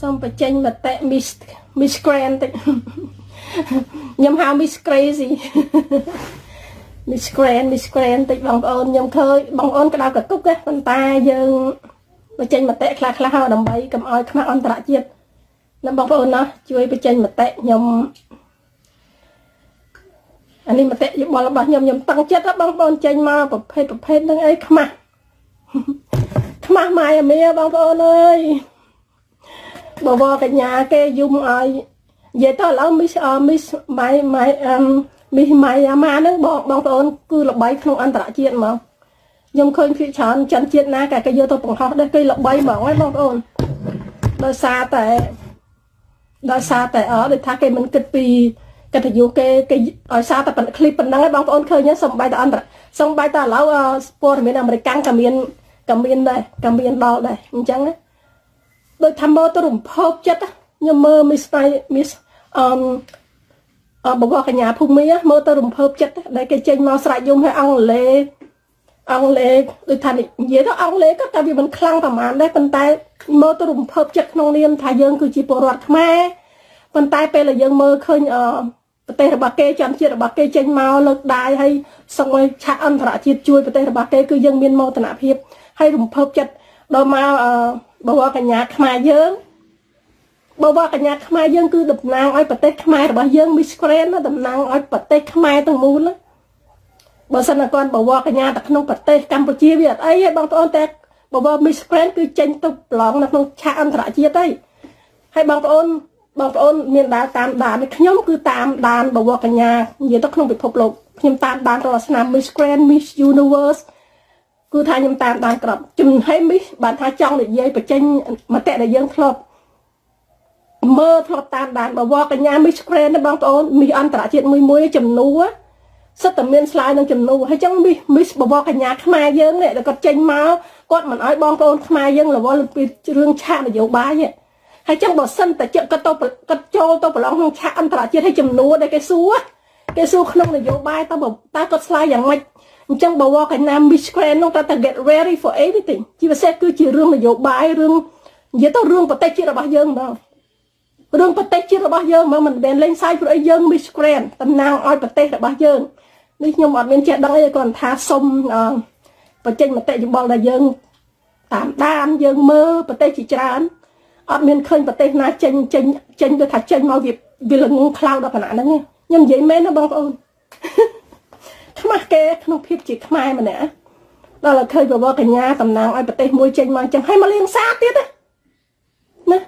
សូមបញ្ចេញមតិ Miss Miss Grand តិចខ្ញុំហៅ Miss Crazy Miss Grand Miss Grand តិចបងប្អូនខ្ញុំឃើញបងប្អូនក្តៅកគុកទេប៉ុន្តែយើងបញ្ចេញមតិខ្លះខ្លះហើយដើម្បីកុំឲ្យខ្មាស់អន្តរជាតិណាបងប្អូនណាជួយបញ្ចេញមតិខ្ញុំអានេះមតិយោបល់របស់ខ្ញុំខ្ញុំតឹងចិត្តបងប្អូនចេញមកប្រភេទប្រភេទហ្នឹងអីខ្មាស់ខ្មាស់ម៉ែអាមីបងប្អូនអើយ បវរកញ្ញាគេយំឲ្យនិយាយទៅឥឡូវមីសមីសម៉ៃម៉ៃអឹមមីសម៉ៃអាម៉ាហ្នឹងបងបងប្អូនគឺល្បីក្នុងអន្តរជាតិហ្មងខ្ញុំឃើញភាគច្រើនចិនជាតិណាក៏គេយកទៅបង្ហោះដែរគេល្បីហ្មងហ្នឹងបងប្អូនដោយសារតែដោយសារតែអត់ដូចថាគេមិនគិតពីកិត្តិយសគេគេឲ្យសារតែប៉ុណ្ណឹងคลิปប៉ុណ្ណឹងឯងបងប្អូនឃើញសំបីតែអន្តរសំបីតែឥឡូវព័ត៌មានអាមេរិកក៏មានក៏មានដែរក៏មានដល់ដែរអញ្ចឹងណា ដូចថាមើលទៅរំភើបចិត្តខ្ញុំមើល Miss Miss អឺអបបកញ្ញាភូមិមើលទៅរំភើបចិត្តដែលគេចេញមកស្រែកយំឲ្យអង់គ្លេសអង់គ្លេសដូចថានិយាយទៅអង់គ្លេសក៏តែវាមិនខ្លាំងប្រហែលដែរប៉ុន្តែមើលទៅរំភើបចិត្តក្នុងនាមថាយើងគឺជាពលរដ្ឋខ្មែរប៉ុន្តែពេលដែលយើងមើលឃើញអឺប្រទេសរបស់គេចំជាតិរបស់គេចេញមកលើកដៃហើយសុំឲ្យឆាកអន្តរជាតិជួយប្រទេសរបស់គេគឺយើងមានមោទនភាពហើយរំភើបចិត្តដល់មកអឺ បវរកញ្ញាខ្មែរយើងបវរកញ្ញាខ្មែរយើងគឺតំណាងឲ្យប្រទេសខ្មែររបស់យើង Miss Grand តំណាងឲ្យប្រទេសខ្មែរទាំងមូលបើសិនតែគាត់បវរកញ្ញាតែក្នុងប្រទេសកម្ពុជាវាអត់អីទេបងប្អូនតែបវរ Miss Grand គឺចេញទៅប្រឡងនៅក្នុងឆាកអន្តរជាតិទេហើយបងប្អូនបងប្អូនមានដើរតាមដានខ្ញុំគឺតាមដានបវរកញ្ញានិយាយទៅក្នុងពិភពលោកខ្ញុំតាមដានរាល់ឆ្នាំ Miss Grand Miss Universe គឺថាខ្ញុំតាមដានក្របជំហើយ Miss បានថាចង់និយាយបញ្ចេញមតិដែលយើងធ្លាប់មើលធ្លាប់តាមដានបវរកញ្ញា Miss Grand បងប្អូនមីអន្តរជាតិមួយមួយចំនួនសិតតែមានស្លាយនឹងចំនួនហើយចឹង Miss Miss បវរកញ្ញាខ្មែរយើងនេះគាត់ចេញមកគាត់មិនអោយបងប្អូនខ្មែរយើងរវល់ពីរឿងឆាកនយោបាយទេហើយចឹងបើសិនតែចិត្តគាត់ទៅគាត់ចូលទៅប្រឡងក្នុងឆាកអន្តរជាតិហើយចំនួនដែលគេសួរគេសួរក្នុងនយោបាយតើតើគាត់ឆ្លើយយ៉ាងម៉េច អញ្ចឹងបើវកណា Miss Grand នោះត្រូវតែ get ready for everything ជាពិសេសគឺជារឿងនយោបាយរឿងនិយាយទៅរឿងប្រទេសជាតិរបស់យើងហ្មងរឿងប្រទេសជាតិរបស់យើងហ្មងមិនមែនលេងសើចព្រោះអីយើង Miss Grand តំណាងឲ្យប្រទេសរបស់យើងនេះខ្ញុំអត់មានចេះដឹងអីគ្រាន់ថាសុំបញ្ចេញមតិយោបល់ដែលយើងតាមដានយើងមើលប្រទេសជាច្រើនអត់មានឃើញប្រទេសណាចេញចេញចេញទៅថាចេញមកវាវាល្ងងខ្លៅដល់ខណៈហ្នឹងខ្ញុំនិយាយមែនណាបងប្អូនខ្មាស់គេក្នុងភាពជាខ្មែរម្នាក់ដល់តែឃើញបវរកញ្ញាតំណាងឲ្យប្រទេសមួយចេញមកអញ្ចឹងឲ្យមកលៀងសាទៀតណា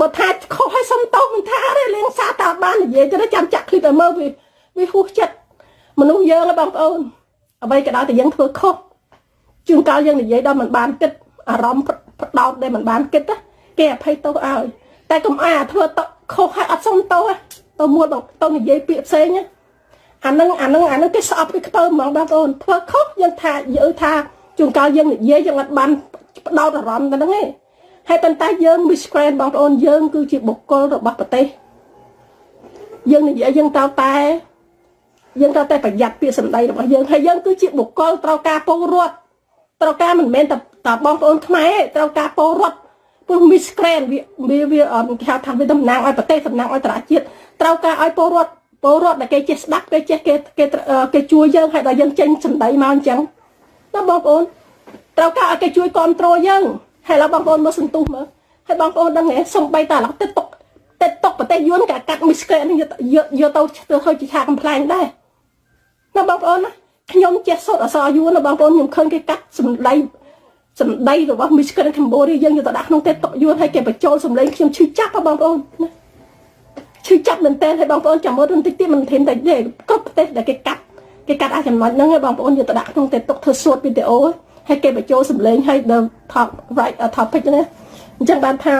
បើថាខុសឲ្យសុំតោសមិនថាទេលៀងសាតើបាននិយាយទៅចាំចាក់ឃ្លីបឲ្យមើលវាវាហួសចិត្តមនុស្សយើងបងប្អូនអ្វីក៏ដោយតែយើងធ្វើខុសជួនកាលយើងនិយាយដល់មិនបានគិតអារម្មណ៍ផ្ដោតដែលមិនបានគិតណាគេអភ័យទោសឲ្យតែកុំអាធ្វើតខុសឲ្យអត់សុំទោសទៅមួយទៅនិយាយពាក្យផ្សេង អានឹងអានឹងអានឹងគេស្អប់គេខ្ពើហ្មងបងប្អូនធ្វើខុសយើងថាយើងថាជួនកាលយើងនិយាយយើងអត់បានផ្ដោតអារម្មណ៍ទៅហ្នឹងឯងហើយប៉ុន្តែយើង Miss Grand បងប្អូនយើង គឺជាបុគ្គលរបស់ប្រទេសយើងនិយាយយើងត្រូវតែយើងត្រូវតែប្រយ័ត្នពាក្យសម្ដីរបស់យើងហើយយើងគឺជាបុគ្គលត្រូវការពលរដ្ឋត្រូវការមិនមែនតែបងប្អូនខ្មែរត្រូវការពលរដ្ឋព្រោះ Miss Grand វាវាគេហៅថាវាតំណាងឲ្យប្រទេសតំណាងឲ្យតាជាតិត្រូវការឲ្យពលរដ្ឋ ពលរដ្ឋដែលគេចេះស្ដាប់គេចេះគេគេគេជួយយើងហើយដល់យើងចេញសម្ដីមកអញ្ចឹងណាបងប្អូនត្រូវការឲ្យគេជួយគ្រប់គ្រងយើងហើយឡើយបងប្អូនមើលសន្ទុះមើលហើយបងប្អូនដឹងហ៎សំបីតាឡើយទឹកតុកទឹកតុកប្រទេសយួនក៏កាត់ Miss Grand នេះយកយកទៅធ្វើឲ្យជាឆាកំ pl ែងដែរណាបងប្អូនណាខ្ញុំចេះសូត្រអក្សរយួនណាបងប្អូនខ្ញុំឃើញគេកាត់សម្ដីសម្ដីរបស់ Miss Grand Cambodia យើងយកទៅដាក់ក្នុងទេតុកយួនហើយគេបញ្ចូលសម្លេងខ្ញុំឈឺចាប់បងប្អូនណា ឈឺចាប់មែនតើហើយបងប្អូនចាំមើលបន្តិចទៀតមិនធិនតែទេគ្រប់ប្រទេសដែលគេកាត់គេកាត់អាចចំណុចហ្នឹងហើយបងប្អូនយកទៅដាក់ក្នុងទេតុកធ្វើសួតវីដេអូហើយគេបញ្ចូលសម្លេងហើយដល់ top right topic ហ្នឹងអញ្ចឹងបានថា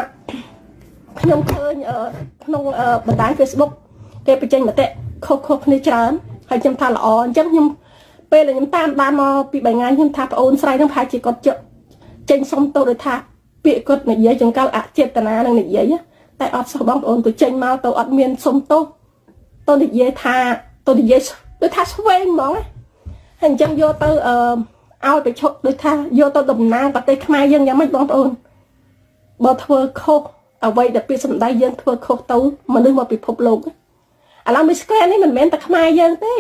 ខ្ញុំឃើញក្នុងបណ្ដាញ Facebook គេបញ្ចេញមតិខុសៗគ្នាច្រើនហើយខ្ញុំថាល្អអញ្ចឹងខ្ញុំពេលដែលខ្ញុំតាមបានមកពី3ថ្ងៃខ្ញុំថាប្អូនស្រីនឹងប្រហែលជាគាត់ចេញសុំទោសដោយថាពាក្យគាត់និយាយចង្កល់អចេតនានឹងនិយាយ តែអត់សោះបងប្អូនក៏ចេញមកទៅអត់មានសុំទោសទៅនិយាយថាទៅនិយាយដូចថាឆ្វេងហ្មងហើយអញ្ចឹងយកទៅអឺឲ្យទៅឈប់ដូចថាយកទៅដំណើរប្រទេសខ្មែរយើងយ៉ាងម៉េចបងប្អូនបើធ្វើខុសអ្វីដែលពាក្យសម្ដីយើងធ្វើខុសទៅមនុស្សមកពិភពលោកឥឡូវមីស្កែននេះមិនមែនតែខ្មែរយើងទេ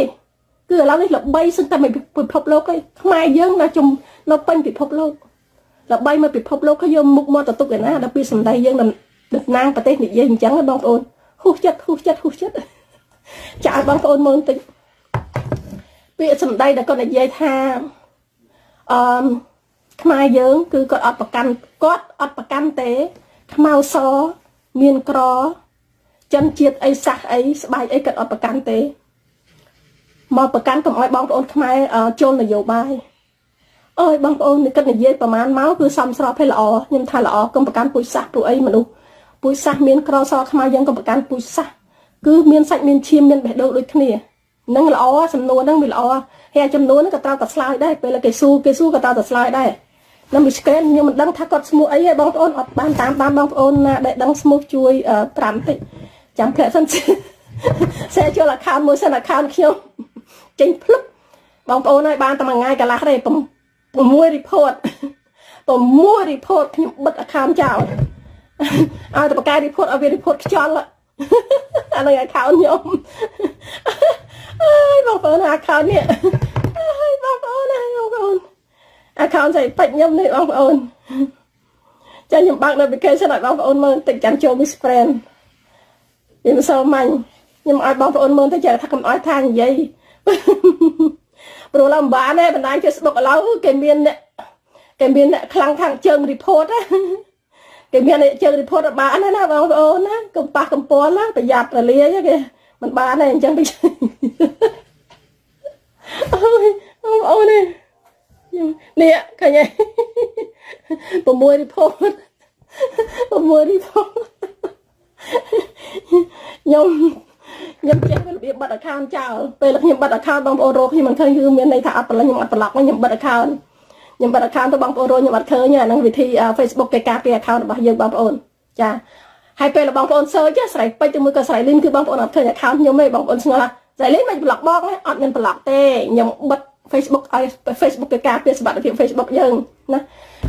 គឺឥឡូវនេះល្បីសឹងតែមកពិភពលោកឯងខ្មែរយើងនៅជុំនៅពេញពិភពលោកល្បីមកពិភពលោកហើយយកមុខមកទៅទុកឯណាដល់ពាក្យសម្ដីយើង តំណាងប្រទេសនិយាយអញ្ចឹងបងប្អូនហ៊ូសចិត្តហ៊ូសចិត្តហ៊ូសចិត្តចាឲ្យបងប្អូនមើលបន្តិចពាក្យសម្ដីដែលគាត់និយាយថាអឺខ្មែរយើង គឺគាត់អត់ប្រកាន់គាត់អត់ប្រកាន់ទេ ខ្មៅសមានក្រចិនជាតិអីសាសអីស្បែកអីគាត់អត់ប្រកាន់ទេមកប្រកាន់កុំឲ្យបងប្អូនខ្មែរចូលនយោបាយអើយបងប្អូននេះគិតនិយាយប្រហែលមកគឺសំស្របឲ្យល្អខ្ញុំថាល្អកុំប្រកាន់ពូជសាសព្រោះអីមនុស្ស ពូជសាសមានក្រសខ្មែរយើងកុំប្រកាន់ពូជសាសគឺមានសាច់មានឈាមមានបេះដូងដូចគ្នានឹងល្អសំណួរហ្នឹងវាល្អហើយចំនួនហ្នឹងក៏ត្រូវតែឆ្លើយដែរពេលគេស៊ូគេស៊ូក៏ត្រូវតែឆ្លើយដែរនឹងវាស្កេនខ្ញុំមិនដឹងថាគាត់ឈ្មោះអីទេបងប្អូនអត់បានតាមតាមបងប្អូនណាដែលដឹងឈ្មោះជួយ5តិចចាំផ្លែសិនសេចូល account មួយសិន account ខ្ញុំចេញភ្លឹបបងប្អូនហើយបានតែមួយថ្ងៃកន្លះទេ6 report 6 report ខ្ញុំបិទ account ចោល ឲ្យតែបកកែ report ឲ្យវា report ខ្យល់អានឹង account ខ្ញុំអើយបងប្អូន account នេះអើយបងប្អូនណាបងប្អូន account ស្អីពេចខ្ញុំនេះបងប្អូនចាខ្ញុំបើក notification ឲ្យបងប្អូនមើលតិចចាំចូល Miss Friend ខ្ញុំសូមមាញ់ខ្ញុំឲ្យបងប្អូនមើលទៅចាថាកុំឲ្យថានិយាយព្រោះឡើយមិនបានទេបណ្ដាញ Facebook ឥឡូវគេមានអ្នកគេមានអ្នកខ្លាំងខាងជើង report គេមានអ្នកជើង report អត់បានណាបងប្អូនណាកុំប៉ះកំពល់ណាប្រយ័ត្នរលាយគេមិនបានទេអញ្ចឹងទៅអូយបងប្អូននេះនេះឃើញទេ6 report 6 report ខ្ញុំខ្ញុំចេះរបៀបបិទ account ចោលពេលខ្ញុំបិទ account បងប្អូនរកខ្ញុំមិនឃើញគឺមានន័យថាអត់ប្រឡែងខ្ញុំអត់ប្លុកខ្ញុំបិទ account ខ្ញុំបិទ account ទៅបងប្អូនរកខ្ញុំអត់ឃើញអាហ្នឹងវិធី Facebook គេការពារ account របស់យើងបងប្អូនចាហើយពេលបងប្អូន search ស្រ័យពេជ្រទៅមួយក៏ស្រ័យលីនគឺបងប្អូនអត់ឃើញ account ខ្ញុំទេបងប្អូនស្គាល់ថាស្រ័យលីនមិនប្លុកបងអត់មានប្លុកទេខ្ញុំបិទ Facebook ឲ្យ Facebook គេការពារសុខភាព Facebook យើងណា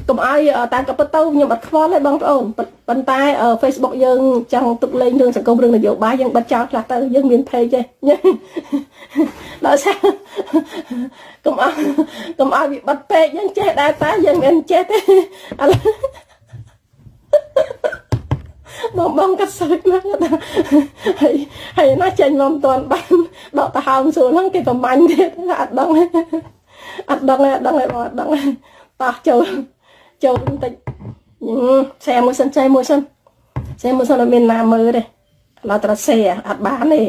កុំឲ្យតាមកពិតទៅខ្ញុំអត់ខ្វល់ទេបងប្អូនប៉ុន្តែ Facebook យើងចង់ទុកលេងរឿងសង្គមរឿងនយោបាយយើងបិទចោលខ្លះទៅយើងមាន page ទេដល់សារកុំឲ្យកុំឲ្យវាបិទពេកយើងចេះដែរតែយើងមិនចេះទេឥឡូវបងបងក៏សើចណាស់ហើយហើយណាចេញមកមិនទាន់បានដកទៅហើមសួរហ្នឹងគេប្រមាញ់ទៀតអត់ដឹងអត់ដឹងអត់ដឹងបងអត់ដឹងតោះចូល ចូលបន្តិចសែមួយសិនចែមួយសិនសែមួយសិនអត់មានណាមើលទេឥឡូវត្រូវសេអត់បានទេ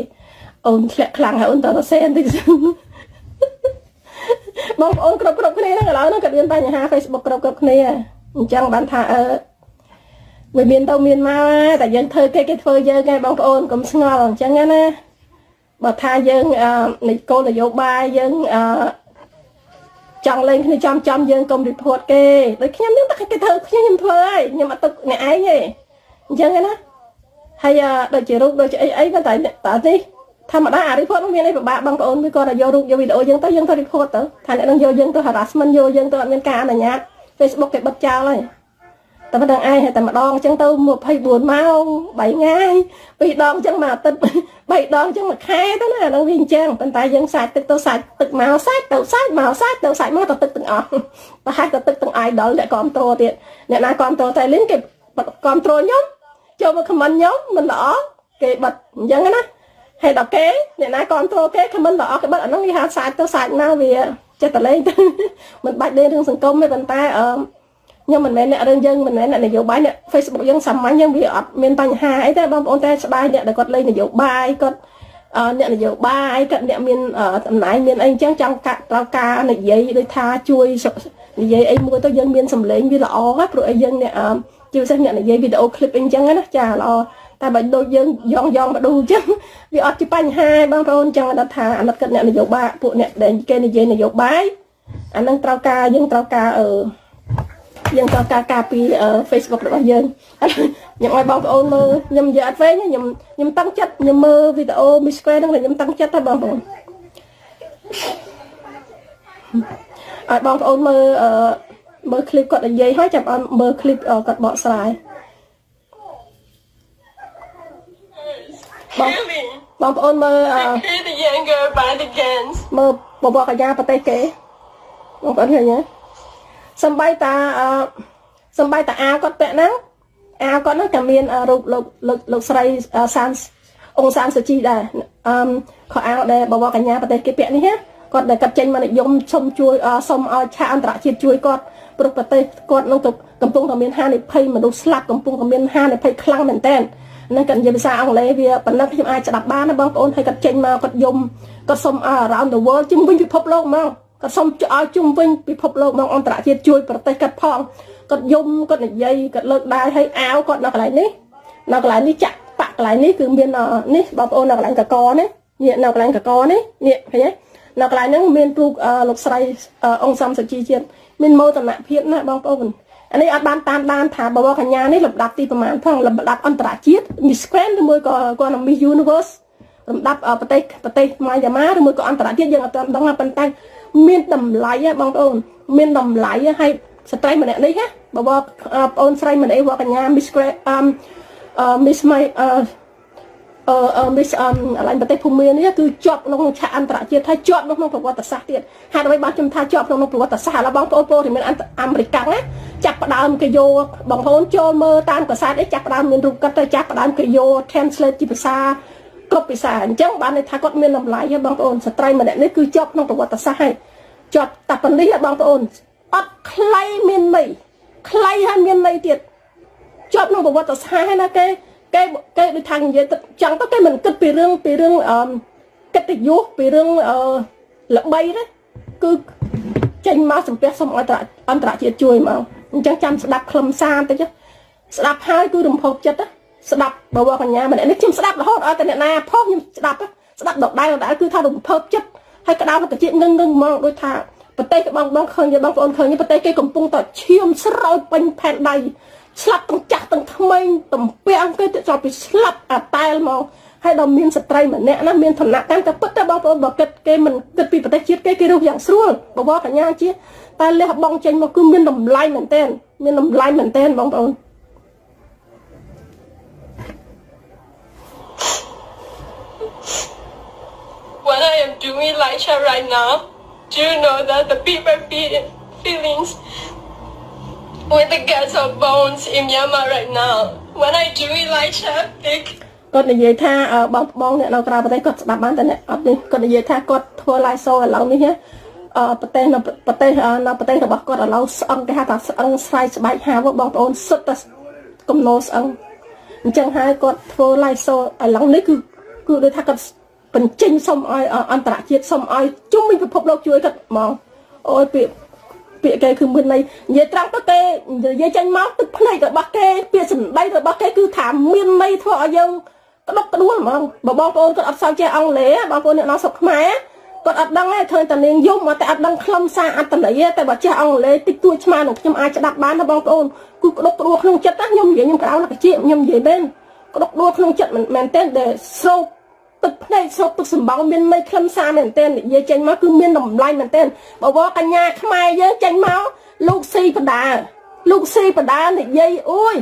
អូនធ្លាក់ខ្លាំងហើយអូនត្រូវសេបន្តិចបងប្អូនគ្រប់គ្រប់គ្នាហ្នឹងឥឡូវហ្នឹងក៏មានបញ្ហា Facebook គ្រប់គ្រប់គ្នាអញ្ចឹងបានថាអឺវាមានទៅមានមកតែយើងធ្វើគេគេធ្វើយើងឯងបងប្អូនកុំស្ងល់អញ្ចឹងណាបើថាយើងនៃគោលនយោបាយយើងអឺ ចង់លេងគ្នាចំចំយើងកុំ report គេដូចខ្ញុំនឹងតែគេធ្វើខ្ញុំខ្ញុំធ្វើហើយខ្ញុំអត់ទុកអ្នកឯងទេអញ្ចឹងណាហើយដូចជារូបដូចជាអីអីតែតែនេះធម្មតាអា report នោះមានអីពិបាកបងប្អូនវាគាត់តែយករូបយកវីដេអូយើងទៅយើងទៅ report ទៅថាអ្នកនឹងយកយើងទៅ harassment យកយើងទៅអត់មានការអនុញ្ញាត Facebook គេបិទចោលហើយ តែមិនដឹងឯងតែម្ដងអញ្ចឹងទៅ24ម៉ោង3ថ្ងៃពីរដងអញ្ចឹងមួយអាទិត្យ3ដងអញ្ចឹងមួយខែទៅណាដល់វាអញ្ចឹងប៉ុន្តែយើងសាច់ទឹកទៅសាច់ទឹកមកសាច់ទៅសាច់មកសាច់ទៅសាច់មកទៅទឹកទាំងអស់ប្រហែលទៅទឹកទាំង idol អ្នកគ្រប់គ្រងទៀតអ្នកណាគ្រប់គ្រងតែលីនគេគ្រប់គ្រងខ្ញុំចូលមកខមមិនខ្ញុំមិនល្អគេបិទអញ្ចឹងណាហើយដល់គេអ្នកណាគ្រប់គ្រងគេខមមិនល្អគេបិទអានោះវាហៅសាច់ទៅសាច់មកវាចិត្តតលេងទៅមិនបាច់ដេញរឿងសង្គមទេប៉ុន្តែអឺ ខ្ញុំមិនមែនអ្នករឿងយើងមិនមែនអ្នកនយោបាយអ្នក Facebook យើងសាមញ្ញយើងវាអត់មានបញ្ហាអីទេបងប្អូនតែស្ដាយអ្នកដែលគាត់លេងនយោបាយគាត់អ្នកនយោបាយគាត់អ្នកមានតំណែងមានអីអញ្ចឹងចង់កាត់ត្រូវការនិយាយដូចថាជួយនិយាយអីមួយទៅយើងមានសម្លេងវាល្អណាព្រោះអីយើងអ្នកជាពិសេសអ្នកនិយាយវីដេអូឃ្លីបអីអញ្ចឹងណាចាល្អតែបើដូចយើងយ៉ងយ៉ងបដូអញ្ចឹងវាអត់ជាបញ្ហាបងប្អូនចង់ដល់ថាអាណិតគាត់អ្នកនយោបាយពួកអ្នកដែលគេនិយាយនយោបាយអានឹងត្រូវការយើងត្រូវការអឺ យើងត្រូវការការពី Facebook របស់យើងខ្ញុំឲ្យបងប្អូនមើលខ្ញុំនិយាយអត់វែងខ្ញុំខ្ញុំតាំងចិត្តខ្ញុំមើលវីដេអូ Miss Square ហ្នឹងខ្ញុំតាំងចិត្តតែបងប្អូនឲ្យបងប្អូនមើលមើលឃ្លីបគាត់និយាយហើយចាំអត់មើលឃ្លីបគាត់បកស្រាយបងប្អូនមើល the younger by the guns មើលបបកញ្ញាប្រទេសគេបងប្អូនឃើញទេ សំបីតាសំបីតាអាគាត់ពាក់ហ្នឹងអាគាត់ហ្នឹងក៏មានរូបលោកលោកលោកស្រីសានអង្គសានសុជីដែរអឺខោអាវដែលបបកញ្ញាប្រទេសគេពាក់នេះណាគាត់ដែលកាត់ចេញមកនិយមសុំជួយសុំឲ្យឆាកអន្តរជាតិជួយគាត់ព្រោះប្រទេសគាត់នឹងកំពុងតែមានហានិភ័យមនុស្សស្លាប់កំពុងតែមានហានិភ័យខ្លាំងមែនទែននឹងគាត់និយាយភាសាអង់គ្លេសវាប៉ុណ្ណឹងខ្ញុំអាចស្ដាប់បានណាបងប្អូនហើយគាត់ចេញមកគាត់យំគាត់សុំឲ្យ around the world ជុំវិញពិភពលោកមក គាត់សុំឲ្យជុំវិញពិភពលោកមកអន្តរជាតិជួយប្រទេសគាត់ផងគាត់យំគាត់និយាយគាត់លើកដៃឲ្យអាវគាត់នៅកន្លែងនេះនៅកន្លែងនេះចាក់បាក់កន្លែងនេះគឺមាននេះបងប្អូននៅកន្លែងកកនេះនេះនៅកន្លែងកកនេះនេះឃើញទេនៅកន្លែងហ្នឹងមានរូបលោកស្រីអង្គសំសុជីជាតិមានមោទនភាពណាបងប្អូនអានេះអត់បានតាមដានថាបវរកញ្ញានេះលំដាប់ទីប្រមាណផងលំដាប់អន្តរជាតិ Miss Grand ឬមួយក៏គាត់ Miss Universe លំដាប់ប្រទេសប្រទេសម៉ាយ៉ាម៉ាឬមួយក៏អន្តរជាតិយើងអត់ទាន់ដឹងប៉ុន្តែ មានតម្លៃបងប្អូន មានតម្លៃហើយស្ត្រីម្នាក់នេះណាបបប្អូនស្រីម្នាក់វកញ្ញា Miss Grand អឺ Miss My អឺអឺមីសអមអាឡៃប្រទេសភូមានេះគឺជាប់ក្នុងឆាកអន្តរជាតិហើយជាប់ក្នុងប្រវត្តិសាស្ត្រទៀតហេតុអ្វីបានខ្ញុំថាជាប់ក្នុងប្រវត្តិសាស្ត្រឥឡូវបងប្អូនពលរដ្ឋមានអាមេរិកណាចាប់ផ្ដើមគេយកបងប្អូនចូលមើលតាមកសែតអីចាប់ផ្ដើមមានរូបគាត់ទៅចាប់ផ្ដើមគេយក translate ជាភាសា គ្រប់ភាសាអញ្ចឹងបានន័យថាគាត់មានតម្លៃហើយបងប្អូនស្ត្រីម្នាក់នេះគឺជាប់ក្នុងប្រវត្តិសាស្ត្រហើយជាប់តែប៉ុណ្នេះបងប្អូនអត់ខ្លីមានន័យខ្លីហើយមានន័យទៀតជាប់ក្នុងប្រវត្តិសាស្ត្រហើយណាគេគេគេដូចថានិយាយចឹងទៅគេមិនគិតពីរឿងពីរឿងអឺកិត្តិយសពីរឿងអឺល្បីទេគឺចេញមកសំពះសុំអន្តរអន្តរជាតិជួយមកអញ្ចឹងចាំស្ដាប់ខ្លឹមសារតិចស្ដាប់ហើយគឺរំភើបចិត្ត ស្ដាប់បវរកញ្ញាម្នាក់នេះខ្ញុំស្ដាប់រហូតឲ្យតែអ្នកណាផុសខ្ញុំស្ដាប់ស្ដាប់ដដែលដដែលគឺថារំភើបចិត្តហើយក្តៅទៅជាតិងឹងងឹងហ្មងដូចថាប្រទេសបងបងឃើញទេបងប្អូនឃើញប្រទេសគេកំពុងតែឈាមស្រោចពេញផែនដីស្លាប់ទាំងចាស់ទាំងក្មេងតំពាំងគេទៅចោលពីស្លាប់អាតែលមកហើយដល់មានស្ត្រីម្នាក់ណាមានឋានៈតាមតែពិតតែបងប្អូនបើគិតគេមិនគិតពីប្រទេសជាតិគេគេរស់យ៉ាងស្រួលបវរកញ្ញាជាតែលះបង់ចេញមកគឺមានតម្លៃមែនទែនមានតម្លៃមែនទែនបងប្អូន What I am doing Lisha right now do you know that the people feel feelings with the guts of bones in Myanmar right now. When I do Elijah pick គាត់និយាយថាបងបងអ្នកនៅក្រៅប្រទេសគាត់ស្ដាប់បានតែអ្នកអត់នេះគាត់និយាយថាគាត់ធ្វើ live show ឥឡូវនេះអឺប្រទេសនៅប្រទេសនៅប្រទេសរបស់គាត់ឥឡូវស្អឹងគេហៅថាស្អឹងស្រ័យស្បែកហាវបងប្អូនសុទ្ធតែកំណោស្អឹងអញ្ចឹងហើយគាត់ធ្វើ live show ឥឡូវនេះគឺគឺដូចថាគាត់ បញ្ចេញសុំឲ្យអន្តរជាតិសុំឲ្យជុំវិញពិភពលោកជួយគាត់ហ្មងអូយពាក្យពាក្យគេគឺមានន័យនិយាយត្រង់ទៅគេនិយាយចេញមកទឹកភ្នែករបស់គេពាក្យសម្ដីរបស់គេគឺថាមានន័យធ្វើឲ្យយើងក្តុកក្តួលហ្មងបើបងប្អូនគាត់អត់សូវចេះអង់គ្លេសបងប្អូនអ្នកនៅស្រុកខ្មែរគាត់អត់ដឹងទេឃើញតែនាងយំតែអត់ដឹងខ្លឹមសារអត្តន័យទេតែបើចេះអង់គ្លេសតិចតួចឆ្មានឹងខ្ញុំអាចស្ដាប់បានណាបងប្អូនគឺក្តុកក្តួលក្នុងចិត្តណាខ្ញុំនិយាយខ្ញុំក្រៅលកជាខ្ញុំនិយាយមែនក្តុកក្តួលក្នុងចិត្តមែនតើដែលស្រោប ទឹកភ្នែកស្រូបទឹកសម្បោមានន័យខ្លឹមសារមែនទែននិយាយចេញមកគឺមានតម្លៃមែនទែនបើវកញ្ញាខ្មែរយើងចេញមកលោកស៊ីបដាលោកស៊ីបដានិយាយអូយ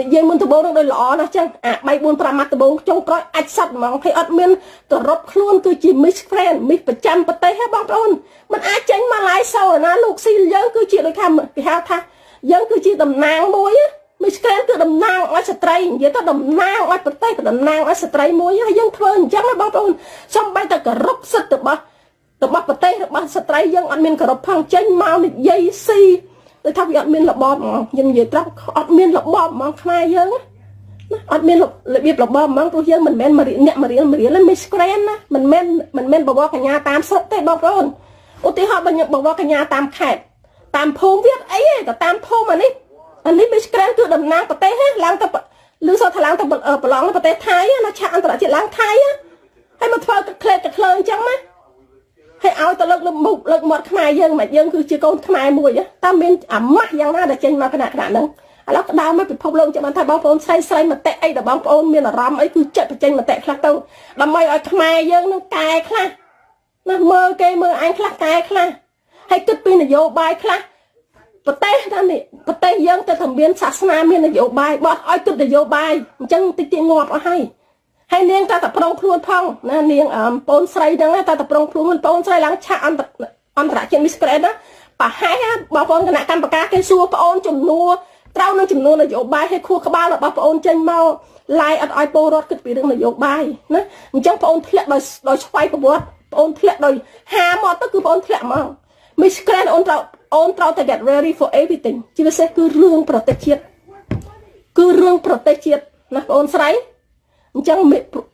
និយាយមុនដំបូងនឹងដូចល្អណាស់ចឹងអា3 4 5ម៉ាត់ដំបូងចុងក្រោយអាចសັດហ្មងហើយអត់មានគោរពខ្លួនគឺជា Miss Friend Miss ប្រចាំប្រទេសហ៎បងប្អូនมันអាចចេញមកឡាយសោណាលោកស៊ីយើងគឺជាដូចថាគេហៅថាយើងគឺជាតំណាងមួយ មួយស្ក្រែនគឺតំណាងឲ្យស្ត្រីនិយាយទៅតំណាងឲ្យប្រទេសក៏តំណាងឲ្យស្ត្រីមួយហើយយើងធ្វើអញ្ចឹងណាបងប្អូនសំបីតែគោរពសិទ្ធិរបស់របស់ប្រទេសរបស់ស្ត្រីយើងអត់មានគោរពផងចេញមកនិយាយស៊ីដូចថាវាអត់មានរបបហ្មងយើងនិយាយត្រង់អត់មានរបបហ្មងខ្មែរយើងណាអត់មានរបៀបរបបហ្មងព្រោះយើងមិនមែនអ្នកមករៀនមករៀនមិនស្ក្រែនណាមិនមែនមិនមែនបវរកញ្ញាតាមស្រុកទេបងប្អូនឧទាហរណ៍បើខ្ញុំបវរកញ្ញាតាមខេត្តតាមភូមិវាអីក៏តាមភូមិអានេះ អានេះវាស្ក្រែនគឺតំណាងប្រទេសឡើងទៅឬសោះថ្លងទៅប្រឡងប្រទេសថៃណាឆាកអន្តរជាតិឡើងថៃហើយមកធ្វើក្ក្លេតក្ក្លើអញ្ចឹងណាហើយឲ្យទៅលើកលើមុខលើកមាត់ខ្មែរយើងមិនយើងគឺជាកូនខ្មែរមួយតើមានអាម៉ាស់យ៉ាងណាដែលចេញមកគណៈគណៈហ្នឹងឥឡូវក្តៅមកពិភពលោកចាំបានថាបងប្អូនស្រីស្រីមតិអីដែលបងប្អូនមានអារម្មណ៍អីគឺចិត្តបញ្ចេញមតិខ្លះទៅដើម្បីឲ្យខ្មែរយើងនឹងកែខ្លះណាមើលគេមើលអញខ្លះកែខ្លះហើយគិតពីនយោបាយខ្លះ ប្រទេសណានេះប្រទេសយើងទៅតែមានសាសនាមាននយោបាយបោះឲ្យគិតនយោបាយអញ្ចឹងតិចតិចងាប់អស់ហើយហើយនាងតាតែប្រុងខ្លួនផងណានាងអឺបងស្រីហ្នឹងតាតែប្រុងខ្លួនបងស្រីឡើងឆាកអន្តអន្តរជាតិ Miss Grand ណាប្រហែលបងប្អូនគណៈកម្មការគេសួរប្អូនចំនួនត្រូវនឹងចំនួននយោបាយឲ្យខួរក្បាលរបស់ប្អូនចេញមកឡាយអត់ឲ្យពលរដ្ឋគិតពីរឿងនយោបាយណាអញ្ចឹងប្អូនធ្លាក់ដោយដោយស្វ័យប្រវត្តិប្អូនធ្លាក់ដោយហាមកទៅគឺប្អូនធ្លាក់មក Miss Grand អូនត្រូវអូនត្រូវតែ get ready for everything ជាពិសេសគឺរឿងប្រទេសជាតិគឺរឿងប្រទេសជាតិណាបងអូនស្រីអញ្ចឹង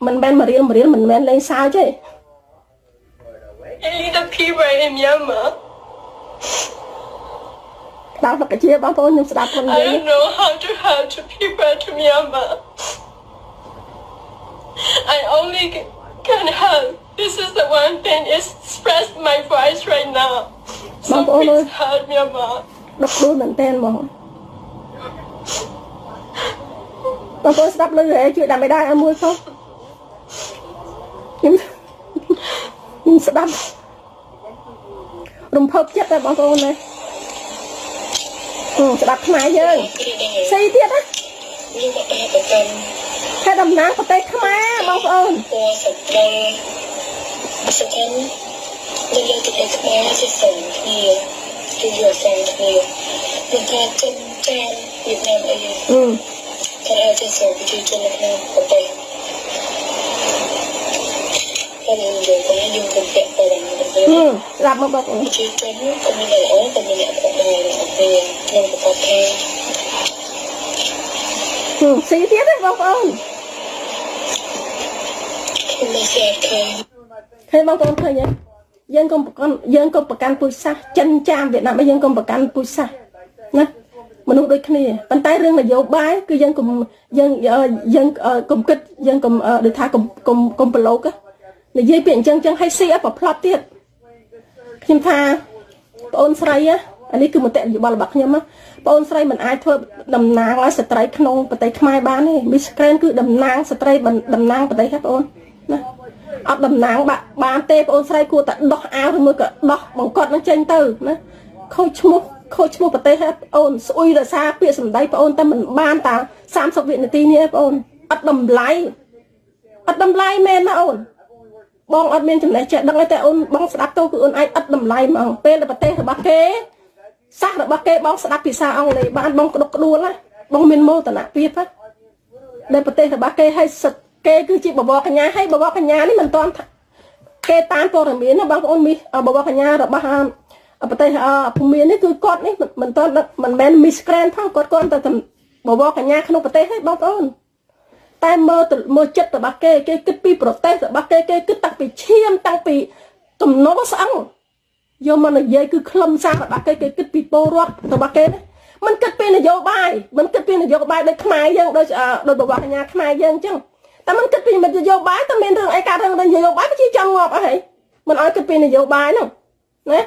មិនមែនមករៀលមករៀលមិនមែនលេងសើចទេ Only the people in Myanmar ដល់បកជាបងប្អូនខ្ញុំស្ដាប់ខ្លួននិ I យាយ don't know how to help the people to Myanmar. I only can help. This is the one thing is express my voice right now. So Ma'am, oh, please no. help Myanmar. ដុកដួលមែនតើហ្មងបងប្អូនស្ដាប់លឺហ៎ជួយដាក់មិនได้ឲ្យមួយផងខ្ញុំខ្ញុំស្ដាប់រំភើបចិត្តដែរបងប្អូនណាហឹមស្ដាប់ខ្មែរយើងស្អីទៀតណា nhưng mà ba của con ហើយតំណាងប្រទេសខ្មែរបងប្អូន cô sập đông sẽ thắng nên lên từ đây các bé sẽ sống nhiều từ giờ sống nhiều mình ta chân trang Việt Nam ấy ហឹម con ai sẽ sống với chương trình Việt Nam ở đây con mình rồi có dùng công việc vào lòng mình ហឹ rồi មស្ដាប់មកបងប្អូន chương trình con mình là ố con mình là con đời là học về nên có có theo ហឹមស្អីទៀតណាបងប្អូន không bao giờ thôi ឃើញបងប្អូនឃើញទេយើងកុំប្រកាន់យើងកុំប្រកាន់ពូជសាសន៍ចិនចាមវៀតណាមអីយើងកុំប្រកាន់ពូជសាសន៍ណាមនុស្សដូចគ្នាប៉ុន្តែរឿងនយោបាយគឺយើងកុំយើងអឺយើងអឺកុំគិតយើងកុំអឺដូចថាកុំកុំកុំប្រឡូកណានិយាយពីអញ្ចឹងអញ្ចឹងឲ្យស៊ីឲ្យប្រផ្លប់ទៀតខ្ញុំថាបងអូនស្រីណាអានេះគឺមតិយោបល់របស់ខ្ញុំណាបងអូនស្រីមិនអាចធ្វើតំណាងឲ្យស្ត្រីក្នុងប្រទេសខ្មែរបានទេ Miss Grand គឺតំណាងស្ត្រីតំណាងប្រទេសហ្នឹងបងអូនណា អត់តំណាងបាក់បានទេបងអូនស្រីគួរតែដោះអាវឬមួយក៏ដោះបង្កត់នឹងចេញទៅណាខូចឈ្មោះខូចឈ្មោះប្រទេសហ្នឹងបងអូនស្អុយរសារពាក្យសម្ដីបងអូនតែមិនបានតា30វិនាទីនេះបងអូនអត់តម្លៃអត់តម្លៃមែនណាអូនបងអត់មានចំណេះចេះដឹងទេអូនបងស្ដាប់ទៅគឺអូនអាចឥតតម្លៃហ្មងពេលដែលប្រទេសរបស់គេសាសរបស់គេបងស្ដាប់ភាសាអង់គ្លេសបានបងក្តុកក្តួលណាបងមានមោទនភាពណាដែលប្រទេសរបស់គេឲ្យសិត គេគឺជាបបរកញ្ញាហើយបបរកញ្ញានេះមិនទាន់គេតាមព័ត៌មានណាបងប្អូនមីបបរកញ្ញារបស់ប្រទេសភូមានេះគឺគាត់នេះមិនទាន់ដឹកមិនមែន Miss Grand ផងគាត់គាត់តែបបរកញ្ញាក្នុងប្រទេសហ្នឹងបងប្អូនតែមើលមើលចិត្តរបស់គេគេគិតពីប្រទេសរបស់គេគេគិតតាំងពីឈាមតាំងពីទំនោរស្អឹងយកមកនិយាយគឺខ្លឹមសាររបស់គេគេគិតពីពលរដ្ឋរបស់គេណាមិនគិតពីនយោបាយមិនគិតពីនយោបាយដូចខ្មែរយើងដូចដូចបបរកញ្ញាខ្មែរយើងអញ្ចឹង តែមិនគិតពីនយោបាយតែមានរឿងអីកើតរឿងនយោបាយប្រជាចង់ងាប់អីហើយមិនអោយគិតពីនយោបាយហ្នឹងណា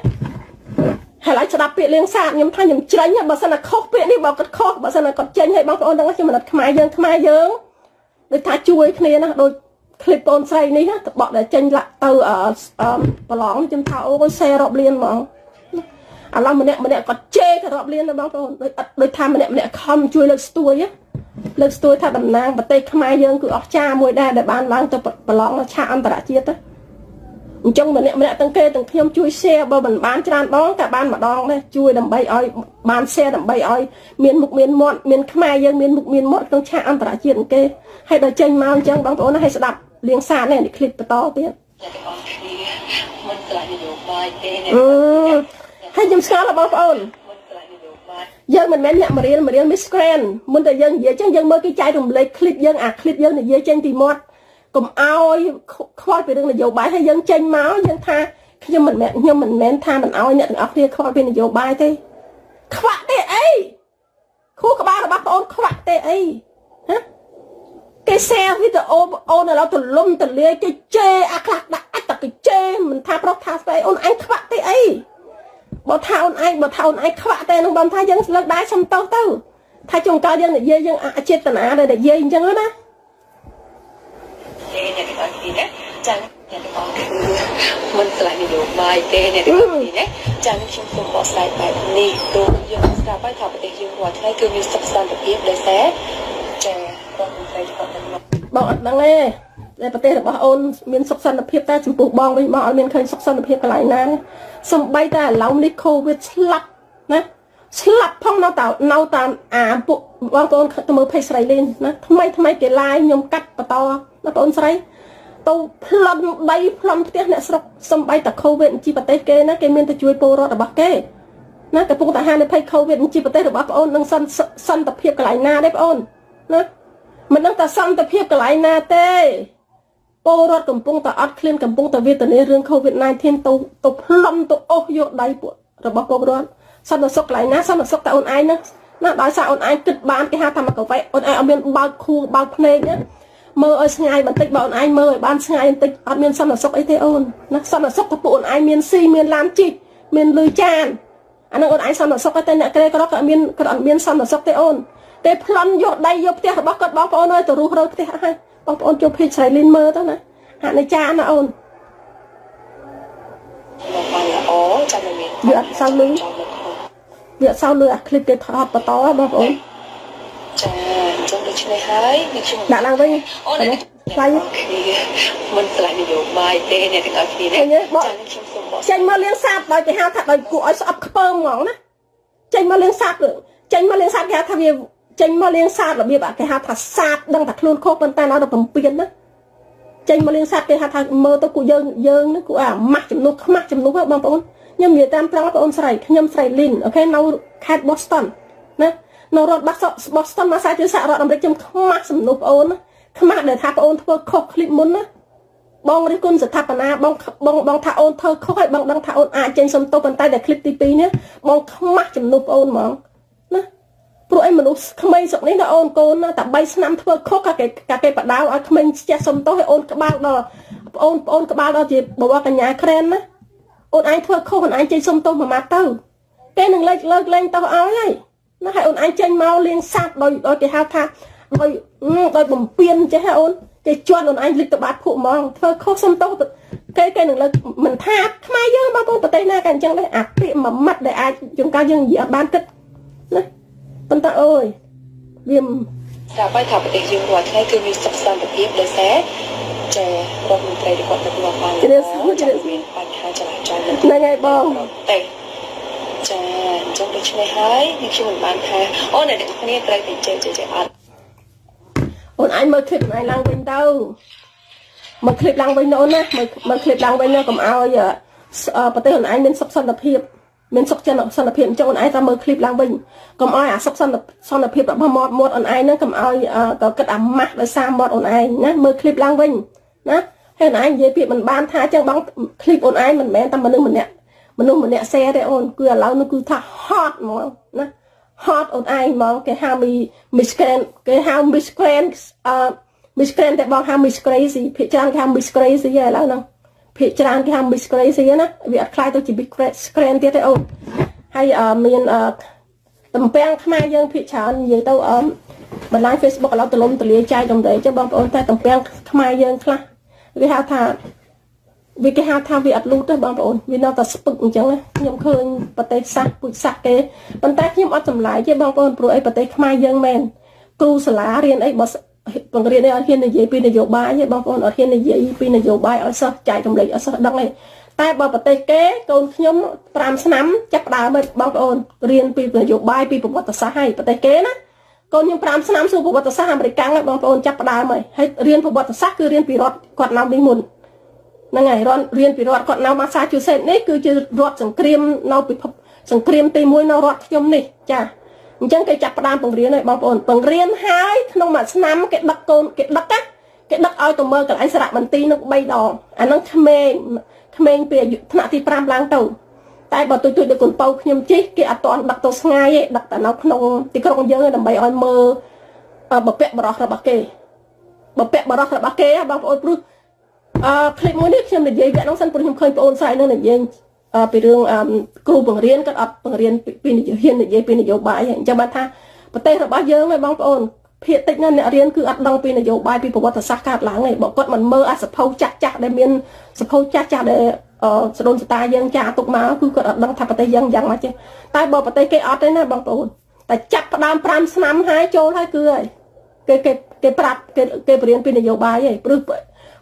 ហើយស្ដាប់ពាក្យលៀងសាទខ្ញុំថាខ្ញុំច្រិញបើសិនតែខុសពាក្យនេះបើគាត់ខុសបើសិនតែគាត់ចេញហើយបងប្អូនទាំងអស់ខ្ញុំមិនអត់ខ្មែរយើងខ្មែរយើងដូចថាជួយគ្នាណាដូចឃ្លីបបងស្រីនេះណាតបក់ដែលចេញលាក់ទៅប្រឡងខ្ញុំថាអូយសេរាប់លានហ្មងឥឡូវម្នាក់ម្នាក់គាត់ជេរគាត់រាប់លានណាបងប្អូនដូចអត់ដូចថាម្នាក់ម្នាក់ខំជួយលើកស្ទួយណា លើកស្ទួយថាតំណាងប្រទេសខ្មែរយើងគឺអស្ចារ្យមួយដែរដែលបានឡើងទៅប្រឡងឆាកអន្តរជាតិទៅអញ្ចឹងម្នាក់ម្នាក់ទាំងគេទាំងខ្ញុំជួយ share បើមិនបានច្រើនដងតែបានម្ដងដែរជួយដើម្បីឲ្យបាន share ដើម្បីឲ្យមានមុខមានមាត់មានខ្មែរយើងមានមុខមានមាត់ក្នុងឆាកអន្តរជាតិគេហើយដល់ចេញមកអញ្ចឹងបងប្អូនឲ្យស្ដាប់លៀងសានេះនេះឃ្លីបបន្តទៀតអឺហើយខ្ញុំស្គាល់បងប្អូន យោបាយ យើងមិនមែនអ្នកមករៀនមករៀន Miss Grand មុនតែយើងនិយាយចឹងយើងមើលគេចែករំលែកคลิปយើងអាคลิปយើងនិយាយចេញពីមាត់កុំអោយខ្វល់ពីរឿងនយោបាយហើយយើងចេញមកយើងថាខ្ញុំមិនមែនខ្ញុំមិនមែនថាមិនអោយអ្នកទាំងអស់គ្នាខ្វល់ពីនយោបាយទេខ្វាក់ទេអីខួរក្បាលរបស់បងអូនខ្វាក់ទេអីហ៎គេแชร์វីដេអូអូនឥឡូវទលំទលាយគេជេរអាខ្លះដាក់អត្តគេជេរមិនថាប្រុសថាស្រីអូនអញខ្វាក់ទេអី បើថាអូនឯងបើថាអូនឯងខ្វាក់ទេនឹងបងថាយើងលើកដៃសុំទោសទៅថាចុងក្រោយយើងនិយាយយើងអចេតនាដែលនិយាយអញ្ចឹងណាទេអ្នកទាំងអស់គ្នាណាចាំអ្នកទាំងអស់គឺមិនខ្លាចនយោបាយទេអ្នកទាំងអស់គ្នាណាចាំខ្ញុំសូមបកស្រាយបែបនេះព្រោះយើងស្ដាប់ហើយថាប្រទេសយើងរាល់ថ្ងៃគឺមានសុខសន្តិភាពដោយសារចាគាត់មិនស្រីគាត់មិនមកបងអត់ដឹងទេ ដែលប្រទេសរបស់អូនមានសុខសន្តិភាពតែចំពោះបងវិញមកអត់មានឃើញសុខសន្តិភាពកន្លែងណាសំបីតែឥឡូវនេះកូវីដស្លាប់ណាស្លាប់ផងនៅតនៅតាមអាពួកបងប្អូនទៅមើល page ស្រីលេងណាថ្មីថ្មីគេឡាយខ្ញុំកាត់បន្តណាបងប្អូនស្រីទៅប្លន់ដីប្លន់ផ្ទះអ្នកស្រុកសំបីតែកូវីដជីប្រទេសគេណាគេមានទៅជួយពលរដ្ឋរបស់គេណាកំពុងតែហានិភ័យកូវីដជីប្រទេសរបស់បងអូននឹងសន្តិសន្តិភាពកន្លែងណាទេបងអូនណាមិនដឹងតែសន្តិភាពកន្លែងណាទេ ពលរដ្ឋកំពុងតែអត់ឃ្លានកំពុងតែវេទនារឿង COVID-19 ទៅទៅផ្លុំទៅអូសយកដៃពួករបស់ពលរដ្ឋសន្តិសុខកន្លែងណាសន្តិសុខតែអូនឯងណាណាដោយសារអូនឯងគិតបានគេហៅថាមកកាហ្វេអូនឯងអត់មានបើកខួរបើកភ្នែកណាមើលឲ្យស្ងាយបន្តិចបើអូនឯងមើលឲ្យបានស្ងាយបន្តិចអត់មានសន្តិសុខអីទេអូនណាសន្តិសុខតែពួកអូនឯងមានស៊ីមានឡានជីកមានលឺចានអានឹងអូនឯងសន្តិសុខតែអ្នកក្រីក្រក៏អត់មានក៏អត់មានសន្តិសុខទេអូនតែប្លន់យកដៃយកផ្ទះរបស់គាត់បងប្អូនអើយទៅរុះរើផ្ទះហើយ បងប្អូនចូល page ស្រីលីនមើលទៅណាអនិច្ចាណាអូនអូចាំមានយកអត់សោះលុយយកអត់សោះលុយអាឃ្លីបគេថតបន្តបងប្អូនចាចុះដូច្នេះហើយនេះខ្ញុំដាក់ឡើងវិញអូនថ្លៃមិនថ្លៃនយោបាយទេអ្នកទាំងអស់គ្នាចាខ្ញុំសូមបោះចេញមកលៀងសាបដោយគេហៅថាដោយគួរឲ្យស្អប់ខ្ពើមហ្មងណាចេញមកលៀងសាបចេញមកលៀងសាបគេហៅថាវា ចេញមកលៀងសាបរបៀបគេហៅថាសាបដឹងតែខ្លួនខុសប៉ុន្តែនៅតែបំពេញណាចេញមកលៀងសត្វគេហៅថាមើលទៅគូយើងយើងនេះគូអាម៉ាស់ចំនួនខ្មាស់ចំនួនបងប្អូនខ្ញុំនិយាយតាមត្រង់បងប្អូនស្រីខ្ញុំស្រីលីនអូខេនៅខេត្ត Boston ណានៅរដ្ឋ Boston មកសាជាសហរដ្ឋអាមេរិកខ្ញុំខ្មាស់សំនួរបងអូនណាខ្មាស់ដែលថាបងអូនធ្វើខុសคลิปមុនណាបងរិះគន់ស្ថាបនាបងបងបងថាអូនធ្វើខុសហើយបងដឹងថាអូនអាចចេញសំទោសប៉ុន្តែតែคลิปទី2នេះបងខ្មាស់ចំនួនបងអូនហ្មង ព្រោះអីមនុស្សក្មេងស្រុកនេះដល់អូនកូនតែ3ឆ្នាំធ្វើខុសកាគេកាគេបដៅឲ្យក្មេងស្ទះសុំទោសឲ្យអូនក្បាលដល់បងអូនបងអូនក្បាលដល់ជាបវរកញ្ញាក្រែនណាអូនឯងធ្វើខុសអូនឯងចេញសុំទោសមួយម៉ាត់ទៅគេនឹងលើកលើកលែងទោសឲ្យហើយណាឲ្យអូនឯងចេញមកលៀងសាប់ដោយដោយគេហៅថាដោយដោយបំពេញចេះអូនគេជន់អូនឯងលិចទៅបាត់ភក់ហ្មងធ្វើខុសសុំទោសគេគេនឹងលើកមិនថាខ្មែរយើងបងប្អូនប្រទេសណាក៏អញ្ចឹងដែរអាពាក្យមួយម៉ាត់ដែលអាចជួនកាលយើងនិយាយអត់បានគិតណា ប៉ុន្តែអើយវាតែបើថាប្រទេសយើងរាល់ថ្ងៃគឺមានសុខសន្តិភាពដោយសារចារដ្ឋមន្ត្រីគាត់ទទួលបានជ្រាបសួរជ្រាបមានបញ្ហាចរាចរណ៍ហ្នឹងហើយបងតែចាអញ្ចឹងដូច្នេះហើយខ្ញុំមិនបានថាអូនអ្នកទាំងគ្នាត្រូវតែចេះចេះចេះអត់អូនអញមើលឃើញឯងឡើងវិញទៅមកឃ្លីបឡើងវិញអូនណាមកឃ្លីបឡើងវិញណាកុំឲ្យប្រទេសខ្លួនឯងមានសុខសន្តិភាព មានសុខចិត្តសន្តិភាពអញ្ចឹងអូនឯងតាមមើលឃ្លីបឡើងវិញកុំឲ្យអាសុខសន្តិសន្តិភាពរបស់មាត់មាត់អូនឯងហ្នឹងកុំឲ្យទៅគិតអាម៉ាស់ដោយសារមាត់អូនឯងណាមើលឃ្លីបឡើងវិញណាហើយអូនឯងនិយាយពាក្យមិនបានថាអញ្ចឹងបងឃ្លីបអូនឯងមិនមែនតែមនុស្សម្នាក់មនុស្សម្នាក់សេទេអូនគឺឥឡូវនោះគឺថា hot ហ្មងណា hot អូនឯងហ្មងគេហៅ miscreant គេហៅ miscreant អឺ miscreant តែបងហៅ miscreant ភាគច្រើនគេហៅ miscreant ឥឡូវហ្នឹង ភាគច្រើនគេហៅ Miss Crazy ណាវាអត់ខ្លាយទៅជា Big Screen ទៀតទេអូនហើយមានតំពាំងខ្មែរយើងភាគច្រើននិយាយទៅអមបន្លាយ Facebook ឥឡូវទលំទលាចែកតម្រៃចឹងបងប្អូនតែតំពាំងខ្មែរយើងខ្លះវាហៅថាវាគេហៅថាវាអត់លូតទេបងប្អូនវានៅតែស្ពឹកអញ្ចឹងខ្ញុំឃើញប្រទេសសាសពូជសាសគេប៉ុន្តែខ្ញុំអត់ចម្លែកទេបងប្អូនព្រោះអីប្រទេសខ្មែរយើងមែនគ្រូសាលារៀនអីបើ បង្រៀនឲ្យអត់ហ៊ាននិយាយពីនយោបាយទេបងប្អូនអត់ហ៊ាននិយាយពីនយោបាយឲ្យសិស្សចែករំលែកឲ្យសិស្សដឹងទេតែបើប្រទេសគេកូនខ្ញុំ5ឆ្នាំចាប់ដើមបងប្អូនរៀនពីនយោបាយពីប្រវត្តិសាស្ត្រហើយប្រទេសគេណាកូនខ្ញុំ5ឆ្នាំសួរប្រវត្តិសាស្ត្រអាមេរិកហ្នឹងបងប្អូនចាប់ដើមហើយហើយរៀនប្រវត្តិសាស្ត្រគឺរៀនពីរដ្ឋគាត់នៅនេះមុនហ្នឹងហើយរដ្ឋរៀនពីរដ្ឋគាត់នៅម៉ាសាជូសេតនេះគឺជារដ្ឋសង្គ្រាមនៅពិភពសង្គ្រាមទី1នៅរដ្ឋខ្ញុំនេះចា អញ្ចឹងគេចាប់ផ្ដើមបង្រៀនហើយបងប្អូនបង្រៀនហើយក្នុងមួយឆ្នាំគេដឹកកូនគេដឹកណាគេដឹកឲ្យទៅមើលកន្លែងសារមន្ទីរនោះ3ដងអាហ្នឹងក្មេងក្មេងពីអាយុថ្នាក់ទី5ឡើងទៅតែបើទូទួយដូចកូនបើខ្ញុំជិះគេអត់តន់ដឹកទៅស្ងាយទេដឹកតែនៅក្នុងទីក្រុងយើងដើម្បីឲ្យមើលបពៈបរោះរបស់គេបពៈបរោះរបស់គេបងប្អូនព្រោះអឺឃ្លីបមួយនេះខ្ញុំនិយាយវគ្គនោះសិនព្រោះខ្ញុំឃើញបងប្អូនស្រីនឹងនិយាយ ពីរឿងគ្រូបង្រៀនគាត់អត់បង្រៀនពីនយោបាយនិយាយពីនយោបាយអញ្ចឹងបានថាប្រទេសរបស់យើងឯងបងប្អូនភាគតិចណាស់អ្នករៀនគឺអត់ដឹងពីនយោបាយពីប្រវត្តិសាស្ត្រកើតឡើងទេបើគាត់មិនមើលអាសភៅចាស់ចាស់ដែលមានសភៅចាស់ចាស់ដែលស្ដូនស្តាយើងចាទុកមកគឺគាត់អត់ដឹងថាប្រទេសយើងយ៉ាងម៉េចទេតែបើប្រទេសគេអត់ទេណាបងប្អូនតែចាប់ផ្ដើម5ឆ្នាំហើយចូលហើយគឺហើយគេគេគេប្រាប់គេគេបរៀនពីនយោបាយឯងព្រោះ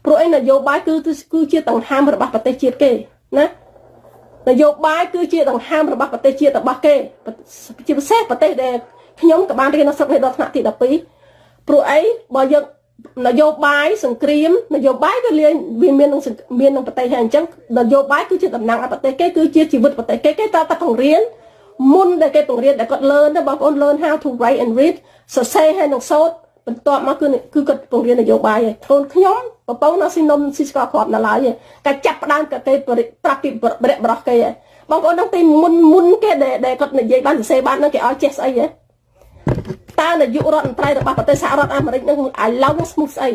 ព្រោះអីនយោបាយគឺគឺជាដង្ហើមរបស់ប្រទេសជាតិគេណា នយោបាយគឺជាដង្ហើមរបស់ប្រទេសជាតិរបស់គេជាពិសេសប្រទេសដែលខ្ញុំក៏បានរៀននៅស្រុកនេះដល់ថ្នាក់ទី12ព្រោះអីបើយើងនយោបាយសង្គ្រាមនយោបាយវាវាមាននឹងមាននឹងប្រទេសហើយអញ្ចឹងនយោបាយគឺជាតំណាងឲ្យប្រទេសគេគឺជាជីវិតប្រទេសគេគេតើតបង្រៀនមុនដែលគេបង្រៀនដែលគាត់ learn ទៅបងប្អូន learn how to write and read សរសេរហើយនឹងសូត្រ បន្ទាប់មកគឺគឺគាត់បង្រៀននយោបាយហើយខ្លួនខ្ញុំប្រពន្ធនៅស៊ីនំស៊ីស្ករគ្រាប់នៅឡើយកាចាប់ផ្ដើមគេប្រាប់ពីបរិបរោះគេហើយបងប្អូននឹងទីមុនមុនគេដែលគាត់និយាយបានសរសេរបាននឹងគេឲ្យចេះស្អីហ៎តើនាយករដ្ឋមន្ត្រីរបស់ប្រទេសសហរដ្ឋអាមេរិកនឹងឥឡូវស្មុះស្អី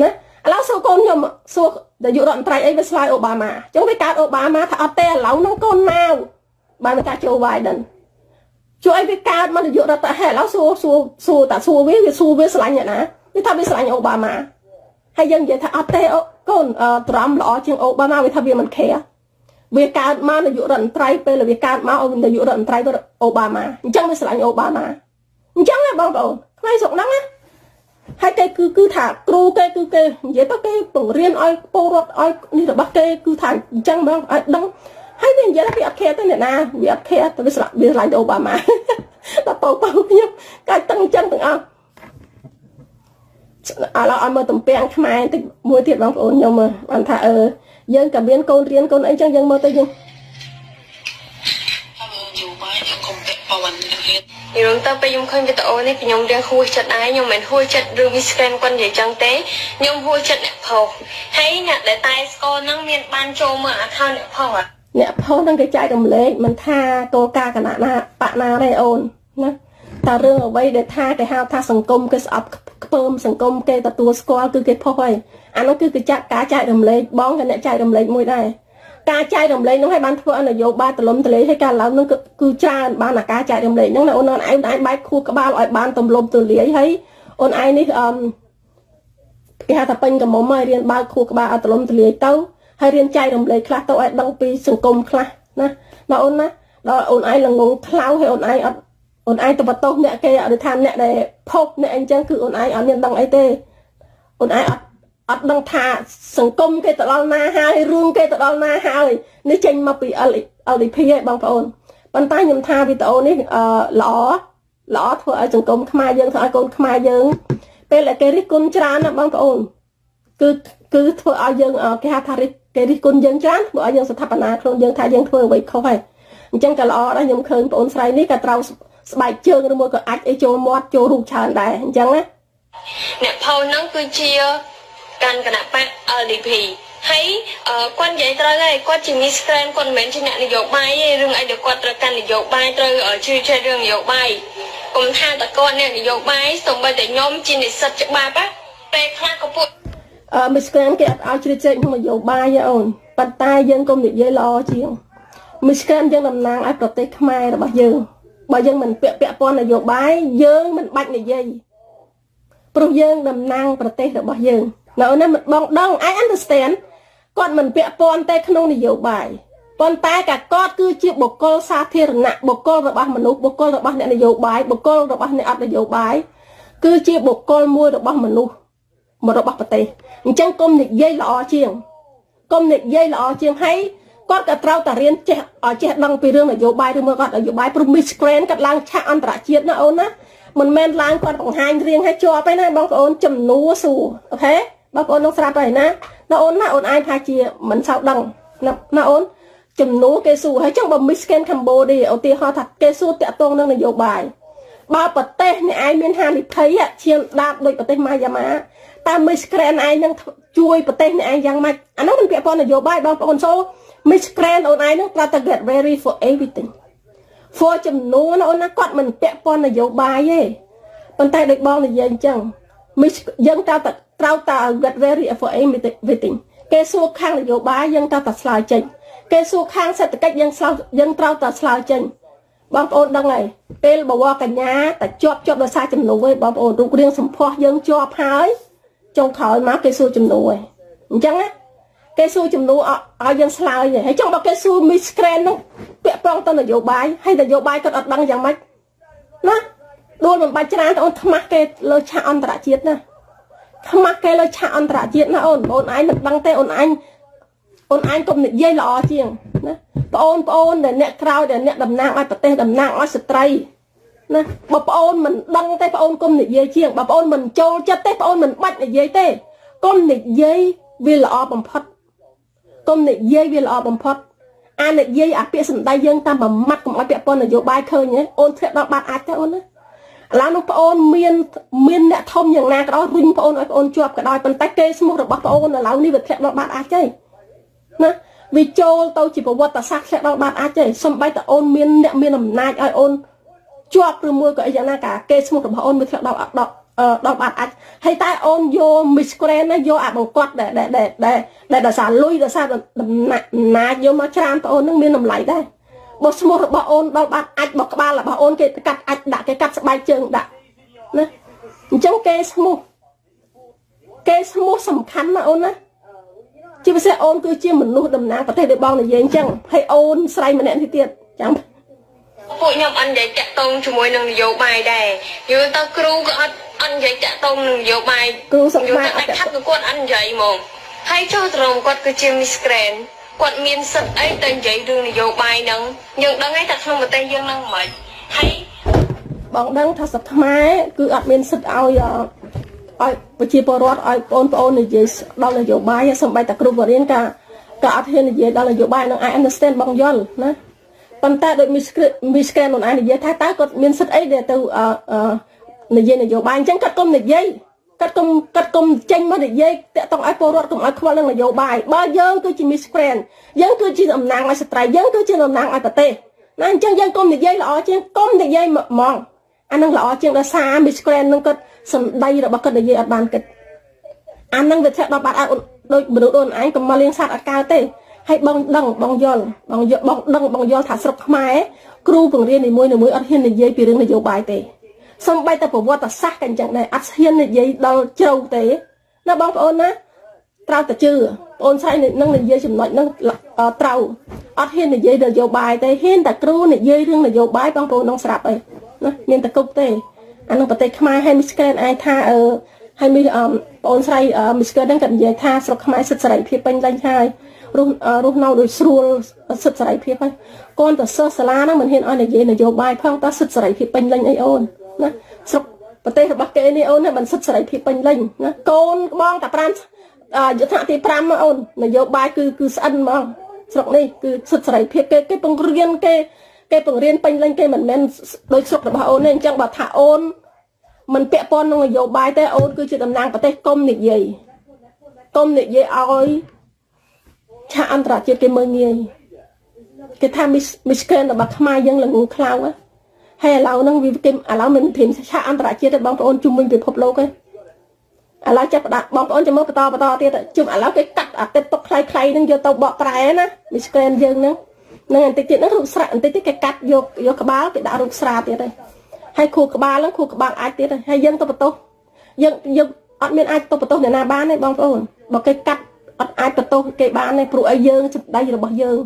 ណាឥឡូវសួរកូនខ្ញុំសួរនាយករដ្ឋមន្ត្រីអីវាឆ្លើយអូបាម៉ាអញ្ចឹងវាកើតអូបាម៉ាថាអត់ទេឥឡូវនឹងកូនម៉ៅបានការចូល Biden ជួយឲ្យវាកើតមកនាយករដ្ឋហេឥឡូវសួរសួរសួរតាសួរវាវាសួរវាស្រឡាញ់អ្នកណាវាថាវាស្រឡាញ់អូបាម៉ាហើយយើងនិយាយថាអត់ទេអូកូនត្រាំល្អជាងអូបាម៉ាវាថាវាមិនខែវាកើតមកនាយករដ្ឋមន្ត្រីពេលវាកើតមកនាយករដ្ឋមន្ត្រីអូបាម៉ាអញ្ចឹងវាស្រឡាញ់អូបាម៉ាអញ្ចឹងណាបងប្អូនខ្មែរស្រុកហ្នឹងណាហើយគេគឺគឺថាគ្រូគេគឺគេនិយាយទៅគេបង្រៀនឲ្យពលរដ្ឋឲ្យនេះរបស់គេគឺថាអញ្ចឹងបងឲ្យដឹង ហើយវានិយាយថាវាអត់ខែទៅអ្នកណាវាអត់ខែទៅវាស្រឡាញ់វាស្រឡាញ់ទៅអូបាម៉ាតែប៉ោប៉ោខ្ញុំកាច់តឹងអញ្ចឹងទាំងអស់ឥឡូវឲ្យមើលតំពាំងខ្មែរតិចមួយទៀតបងប្អូនខ្ញុំបានថាអឺយើងក៏មានកូនរៀនកូនអីចឹងយើងមើលទៅយើងយល់ទៅពេលខ្ញុំឃើញវីដេអូនេះខ្ញុំរៀងហួសចិត្តដែរខ្ញុំមិនហួសចិត្តឬ we scam គាត់និយាយចឹងទេខ្ញុំហួសចិត្តអ្នកផុសហើយអ្នកដែលតែស្គាល់ហ្នឹងមានបានចូលមើល account អ្នកផុស អ្នកផុសហ្នឹងគេចែករំលែកមិនថាគោលការណ៍គណៈណាបកណាទេអូនណាតែរឿងអ្វីដែលថាគេហៅថាសង្គមគេស្អប់ខ្ពើមសង្គមគេទទួលស្គាល់គឺគេផុសហើយអានោះគឺគេចាក់ការចែករំលែកបងក៏អ្នកចែករំលែកមួយដែរការចែករំលែកនោះឲ្យបានធ្វើឲ្យនយោបាយទលំទលាយហើយការឡើងនោះគឺច្រើនបានអាការចែករំលែកហ្នឹងណាអូនអូនឯងឯងបែកខួរក្បាលឲ្យបានទម្លប់ទលាយហើយអូនឯងនេះអឺគេហៅថាពេញកមុំហើយរៀនបើកខួរក្បាលឲ្យទលំទលាយទៅ ហើយរៀនចែករំលែកខ្លះទៅឲ្យដឹងពីសង្គមខ្លះណាណាអូនណាដល់អូនឯងល្ងងខ្លៅហើយអូនឯងអត់អូនឯងទៅបន្ទោសអ្នកគេអត់ថាអ្នកដែលភពអ្នកអញ្ចឹងគឺអូនឯងអត់មានដឹងអីទេអូនឯងអត់អត់ដឹងថាសង្គមគេទៅដល់ណាហើយរឿងគេទៅដល់ណាហើយនេះចេញមកពី LDP ហើយបងប្អូនប៉ុន្តែខ្ញុំថាវីដេអូនេះអឺល្អល្អធ្វើឲ្យសង្គមខ្មែរយើងធ្វើឲ្យកូនខ្មែរយើង ពេលដែលគេរិះគន់ច្រើនណាបងប្អូនគឺគឺធ្វើឲ្យយើងគេហៅថារិះ គេរិះគន់យើងច្រើនធ្វើឲ្យយើងស្ថាបនាខ្លួនយើងថាយើងធ្វើអ្វីខុសហើយអញ្ចឹងក៏ល្អដែរខ្ញុំឃើញបងអូនស្រីនេះក៏ត្រូវស្បែកជើងឬមួយក៏អាចអីចូលមាត់ចូលរូបច្រើនដែរអញ្ចឹងណាអ្នកផោហ្នឹងគឺជាកាន់គណៈបក LDP ហើយគាត់និយាយត្រូវហើយគាត់ជា Miss Grand គាត់មិនមែនជាអ្នកនយោបាយទេរឿងអីដែលគាត់ត្រូវកាន់នយោបាយត្រូវជឿចេះរឿងនយោបាយកុំថាតគាត់អ្នកនយោបាយសូម្បីតែខ្ញុំជានិស្សិតច្បាប់ពេលខ្លះក៏ពួក អឺ Miss Grand គេអត់ឲ្យជ្រៀតជ្រែកក្នុងនយោបាយទេអូនប៉ុន្តែយើងកុំនិយាយល្អជាង Miss Grand យើងតំណាងឲ្យប្រទេសខ្មែររបស់យើងបើយើងមិនពាក់ពាក់ព័ន្ធនយោបាយយើងមិនបាច់និយាយព្រោះយើងតំណាងប្រទេសរបស់យើងនៅនេះបងដឹង I understand គាត់មិនពាក់ព័ន្ធតែក្នុងនយោបាយប៉ុន្តែក៏គាត់គឺជាបុគ្គលសាធារណៈបុគ្គលរបស់មនុស្សបុគ្គលរបស់អ្នកនយោបាយបុគ្គលរបស់អ្នកអត់នយោបាយគឺជាបុគ្គលមួយរបស់មនុស្ស មករបស់ប្រទេសអញ្ចឹងគុំនិយាយល្អជាងគុំនិយាយល្អជាងហើយគាត់ក៏ត្រូវតែរៀនចេះឲ្យចេះដឹងពីរឿងនយោបាយឬមកគាត់នយោបាយព្រោះ Miss Grand គាត់ឡើងឆាកអន្តរជាតិណាអូនណាមិនមែនឡើងគាត់បង្ហាញរៀងឲ្យជាប់ទេណាបងប្អូនចំនួនសួរអូខេបងប្អូននឹងស្រាប់ហើយណាណាអូនណាអូនអាចថាជាមិនសូវដឹងណាអូនចំនួនគេសួរហើយចឹងបើ Miss Grand Cambodia ឧទាហរណ៍ថាគេសួរតាក់ទងនឹងនយោបាយបើប្រទេសអ្នកឯងមានហានិភ័យឈានដាបដូចប្រទេសម៉ាយ៉ាម៉ា តើ Miss Grand ឯងនឹងជួយប្រទេសអ្នកឯងយ៉ាងម៉េចអានោះមិនពាក់ព័ន្ធនយោបាយបងប្អូនសូ Miss Grand អូនឯងនឹងត្រូវតែ get ready for everything for ចំនួនអូនណាគាត់មិនពាក់ព័ន្ធនយោបាយទេប៉ុន្តែដូចបងនិយាយអញ្ចឹង Miss យើងត្រូវតែត្រូវតែ get ready for everything គេសួរខាងនយោបាយយើងត្រូវតែឆ្លើយចេញគេសួរខាងសេដ្ឋកិច្ចយើងឆ្លើយយើងត្រូវតែឆ្លើយចេញបងប្អូនដឹងហើយពេលបវរកញ្ញាតែជាប់ជាប់ដោយសារចំនួនឯងបងប្អូនរូបរាងសម្ផស្សយើងជាប់ហើយ ចុងក្រោយមកគេសួរចំនួនឯងអញ្ចឹងណាគេសួរចំនួនឲ្យយើងឆ្លើយហើយចង់បើគេសួរ Miss Grand នោះពាក់ព័ន្ធទៅនយោបាយហើយនយោបាយគាត់អត់ដឹងយ៉ាងម៉េចណាដួលមិនបាច់ច្រើនអូនថ្មាស់គេលើឆាកអន្តរជាតិណាខ្មាស់គេលើឆាកអន្តរជាតិណាអូនបងឯងមិនដឹងទេអូនឯងអូនឯងកុំនិយាយល្អជាងណាបងប្អូនដែលអ្នកក្រោយដែលអ្នកតំណាងឲ្យប្រទេសតំណាងឲ្យស្ត្រី ណាបើប្អូនមិនដឹងទេប្អូនកុំនិយាយជាងបើប្អូនមិនចូលចិត្តទេប្អូនមិនបាច់និយាយទេកុំនិយាយវាល្អបំផុតកុំនិយាយវាល្អបំផុតអានិយាយអាពាក្យសម្ដីយើងតាមប្រមាត់កុំឲ្យពាក់ព័ន្ធនយោបាយឃើញទេអូនធ្លាក់ដល់បាត់អាចទេអូនណាឥឡូវនោះប្អូនមានមានអ្នកធំយ៉ាងណាក៏ដោយរុញប្អូនឲ្យប្អូនជាប់ក៏ដោយប៉ុន្តែគេឈ្មោះរបស់ប្អូនឥឡូវនេះវាធ្លាក់ដល់បាត់អាចទេណាវាចូលទៅជាប្រវត្តិសាស្ត្រធ្លាក់ដល់បាត់អាចទេសំបីតអូនមានអ្នកមានអំណាចឲ្យអូន ជាប់ឬមួយក៏អីយ៉ាងណាកាគេឈ្មោះរបស់អូនវាធ្លាក់ដល់ដល់ដល់បាត់អាចហើយតែអូនយក Miss Grand ណាយកអាបង្គាត់ដែលដែលដែលដែលដោយសារលុយដោយសារដំណាចយកមកច្រើនប្អូននឹងមានតម្លៃដែរបើឈ្មោះរបស់អូនដល់បាត់អាចរបស់ក្បាលរបស់អូនគេកាត់អាចដាក់គេកាត់ស្បែកជើងដាក់ណាអញ្ចឹងគេឈ្មោះគេឈ្មោះសំខាន់ណាអូនណាជាពិសេសអូនគឺជាមនុស្សតំណាងប្រទេសដែលបងនិយាយអញ្ចឹងហើយអូនស្រីម្នាក់នេះទៀតចាំ ពួកខ្ញុំអត់និយាយតាក់ទងជាមួយនឹងនយោបាយដែរយល់ទៅគ្រូក៏អត់អត់និយាយតាក់ទងនឹងនយោបាយគ្រូសុខមាអត់ខាត់គាត់អត់និយាយហ្មងហើយចុះត្រង់គាត់គឺជា Miss Grand គាត់មានសិទ្ធអីទៅនិយាយរឿងនយោបាយហ្នឹងយើងដឹងហើយថាក្នុងប្រទេសយើងហ្នឹងមិនហើយបងដឹងថាសត្វខ្មែរគឺអត់មានសិទ្ធឲ្យឲ្យប្រជាពលរដ្ឋឲ្យបងប្អូននិយាយដល់នយោបាយសំបីតែគ្រូបរិញ្ញាក៏អត់ហ៊ាននិយាយដល់នយោបាយនឹង I understand បងយល់ណា ប៉ុន្តែដូច Miss Miss Grand ខ្លួនឯងនិយាយថាតើគាត់មានសិទ្ធអីដែលទៅនិយាយនយោបាយអញ្ចឹងគាត់គុំនិយាយគាត់គុំគាត់គុំចេញមកនិយាយតាក់ទងឲ្យពលរដ្ឋគុំឲ្យខ្វល់នឹងនយោបាយបើយើងគឺជា Miss Grand យើងគឺជាតំណាងឲ្យស្ត្រីយើងគឺជាតំណាងឲ្យប្រទេសណាអញ្ចឹងយើងគុំនិយាយល្អជាងគុំនិយាយហ្មងអានឹងល្អជាងដោយសារ Miss Grand នឹងគាត់សំដីរបស់គាត់និយាយអត់បានគិតអានឹងវាធ្លាក់ដល់បាត់អត់ដូចមនុស្សអូនឯងកុំមកលៀងសัตว์អត់កើតទេ ហើយបងដឹងបងយល់បងយល់បងដឹងបងយល់ថាស្រុកខ្មែរគ្រូបង្រៀននីមួយៗអត់ហ៊ាននិយាយពីរឿងនយោបាយទេសំបីតែប្រវត្តិសាស្ត្រក៏អញ្ចឹងដែរអត់ហ៊ាននិយាយដល់ជ្រៅទេណាបងប្អូនណាត្រូវតែជឿបងអូនស្រីនឹងនិយាយចំណុចហ្នឹងត្រូវអត់ហ៊ាននិយាយនយោបាយទេហ៊ានតែគ្រូនិយាយរឿងនយោបាយបងប្អូននឹងស្រាប់អីណាមានតែគប់ទេអានឹងប្រទេសខ្មែរហើយមីស្ក្រែនអាចថាអឺ ហើយមីបងអូនស្រីមីស្ក្រែនហ្នឹងក៏និយាយថាស្រុកខ្មែរសិទ្ធិសេរីភាពពេញលេញហើយរស់រស់នៅដោយស្រួលសិទ្ធិសេរីភាពហើយកូនទៅសិស្សសាលាហ្នឹងមិនហ៊ានឲ្យនិយាយនយោបាយផងតើសិទ្ធិសេរីភាពពេញលេញអីអូនណាស្រុកប្រទេសរបស់គេនេះអូនណាមិនសិទ្ធិសេរីភាពពេញលេញណាកូនបងតា5យុទ្ធទី5អូននយោបាយគឺគឺស្អិនហ្មងស្រុកនេះគឺសិទ្ធិសេរីភាពគេគេពង្រៀនគេគេពង្រៀនពេញលេញគេមិនមែនដូចស្រុករបស់អូនទេអញ្ចឹងបើថាអូន មិនពាក់ព័ន្ធនឹងនយោបាយទេអូនគឺជាតំណាងប្រទេសកុំនិយាយកុំនិយាយឲ្យឆាកអន្តរជាតិគេមើលងាយគេថា Miss Grand របស់ខ្មែរយើងល្ងងខ្លៅហើយឥឡូវហ្នឹងវាគេឥឡូវមិនធៀមឆាកអន្តរជាតិទេបងប្អូនជុំវិញពិភពលោកទេឥឡូវចាប់ដាក់បងប្អូនចាំមើលបន្តបន្តទៀតជុំឥឡូវគេកាត់អាទឹកទុកខ្លៃៗហ្នឹងយកទៅបកប្រែណា Miss Grand យើងហ្នឹងនឹងបន្តិចទៀតហ្នឹងរូបស្រាបន្តិចទៀតគេកាត់យកយកក្បាលគេដាក់រូបស្រាទៀតហើយ ហើយខួរក្បាលហ្នឹងខួរក្បាលអាចទៀតហើយយើងទៅបន្ទោសយើងយើងអត់មានអាចទៅបន្ទោសអ្នកណាបានទេបងប្អូនបើគេកាត់អត់អាចបន្ទោសគេបានទេព្រោះអីយើងសម្ដីរបស់យើង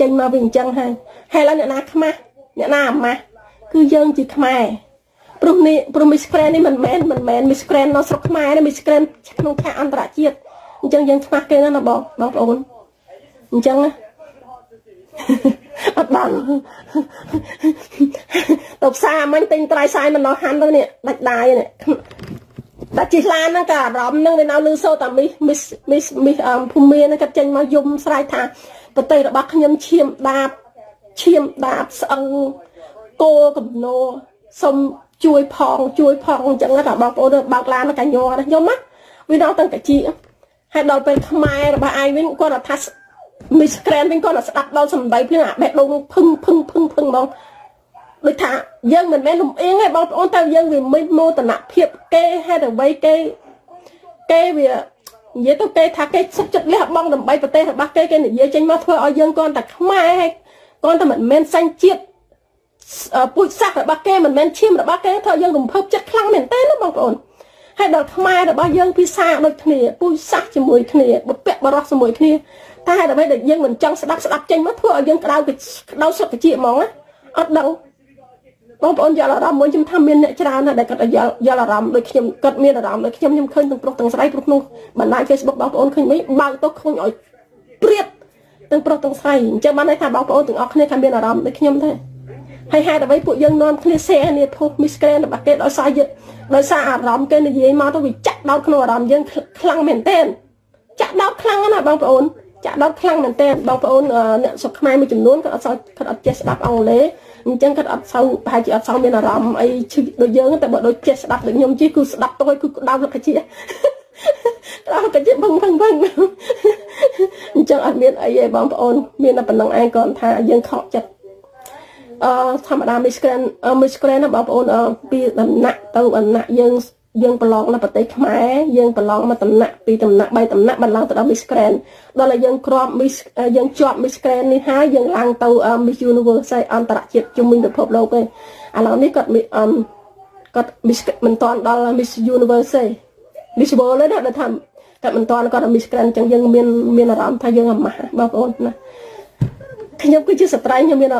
ចេញមកវាអញ្ចឹងហើយហើយឡើយអ្នកណាខ្មាស់អ្នកណាអាម៉ាស់គឺយើងជាខ្មែរព្រោះនេះព្រោះ Miss Grand នេះមិនមែនមិនមែន Miss Grand នៅស្រុកខ្មែរទេ Miss Grand ក្នុងខេត្តអន្តរជាតិអញ្ចឹងយើងខ្មាស់គេណាបងបងប្អូនអញ្ចឹងណា អត់បានទៅផ្សារមិញទិញត្រៃសាយមិននៅហាន់ទៅនេះដាច់ដាយនេះតែជិះឡានហ្នឹងក៏អារម្មណ៍ហ្នឹងវានៅលឺសូតាមីសមីសមីសមីសភូមិហ្នឹងក៏ចេញមកយំស្រែកថាប្រទេសរបស់ខ្ញុំឈាមដាបឈាមដាបស្អឹងគោកំណោសុំជួយផងជួយផងអញ្ចឹងថាបងប្អូនបើកឡានកញ្ញោខ្ញុំណាវានៅទាំងកាជីហើយដល់ពេលខ្មែររបស់ឯងវិញគាត់ថា មីសក្រែនវិញគាត់ស្ដាប់ដល់សម្ដីភ្លៀងអាបេះដូងភឹងភឹងភឹងភឹងហ្មងដូចថាយើងមិនមែនលំអៀងទេបងប្អូនតែយើងវាមិនមោទនភាពគេហេតុអ្វីគេគេវានិយាយទៅគេថាគេសុខចិត្តលះបង់ដើម្បីប្រទេសរបស់គេគេនិយាយចេញមកធ្វើឲ្យយើងគាត់តែខ្មែរគាត់តែមិនមែនសាញ់ជាតិពូជសាសរបស់គេមិនមែនឈាមរបស់គេធ្វើយើងរំភើបចិត្តខ្លាំងមែនទេណាបងប្អូនហើយដល់ខ្មែររបស់យើងពិសាដូចគ្នាពូជសាសជាមួយគ្នាបពាក់បរោះជាមួយគ្នា តែហេតុអ្វីដែលយើងមិនចង់ស្ដាប់ស្ដាប់ចេញមកធ្វើឲ្យយើងក្តៅក្តៅសុខជាតិហ្មងណាអត់ដឹងបងប្អូនយល់អារម្មណ៍មួយខ្ញុំថាមានអ្នកច្រើនណាស់ដែលគាត់យល់យល់អារម្មណ៍ដូចខ្ញុំគាត់មានអារម្មណ៍ដូចខ្ញុំខ្ញុំឃើញទាំងប្រុសទាំងស្រីព្រោះក្នុងបណ្ដាញ Facebook បងប្អូនឃើញមិនបើកទៅឃើញឲ្យព្រាតទាំងប្រុសទាំងស្រីអញ្ចឹងបានន័យថាបងប្អូនទាំងអស់គ្នាក៏មានអារម្មណ៍ដូចខ្ញុំដែរហើយហេតុអ្វីពួកយើងនាំគ្នា share នេះផុស miss screen របស់គេដោយសារយឹតដោយសារអារម្មណ៍គេនិយាយមកទៅវាចាក់ដោតក្នុងអារម្មណ៍យើងខ្លាំងមែនទែនចាក់ដោតខ្លាំងណាស់បងប្អូន ចាក់ដោតខ្លាំងមែនទែនបងប្អូនអ្នកស្រុកខ្មែរមួយចំនួនគាត់អត់សូវគាត់អត់ចេះស្ដាប់អង់គ្លេសអញ្ចឹងគាត់អត់សូវប្រហែលជាអត់សូវមានអារម្មណ៍អីឈឺដូចយើងតែបើដូចចេះស្ដាប់ដូចខ្ញុំជិះគឺស្ដាប់ទៅគឺក្តៅលកជាក្តៅលកជាបឹងបឹងបឹងអញ្ចឹងអត់មានអីទេបងប្អូន មានតែប៉ុណ្្នឹងឯងគាត់ថាយើងខកចិត្តអឺធម្មតា Miss Grand Miss Grand ណាបងប្អូនពីដំណាក់ទៅដំណាក់យើង យើងប្រឡងនៅប្រទេសខ្មែរយើងប្រឡងមកដំណាក់ពីដំណាក់3ដំណាក់បានឡើងទៅដល់ Miss Grand ដល់ឲ្យយើងគ្រាប់ Miss យើងជាប់ Miss Grand នេះហើយយើងឡើងទៅ Miss Universe អន្តរជាតិជំនាញពិភពលោកទេឥឡូវនេះគាត់អឺគាត់ Miss មិនតាន់ដល់ Miss Universe ទេ Miss World ទេណាដែលថាតែមិនតាន់គាត់ Miss Grand អញ្ចឹងយើងមានមានអារម្មណ៍ថាយើងអាម៉ាស់បងប្អូនណាខ្ញុំគឺជាស្ត្រីខ្ញុំមាន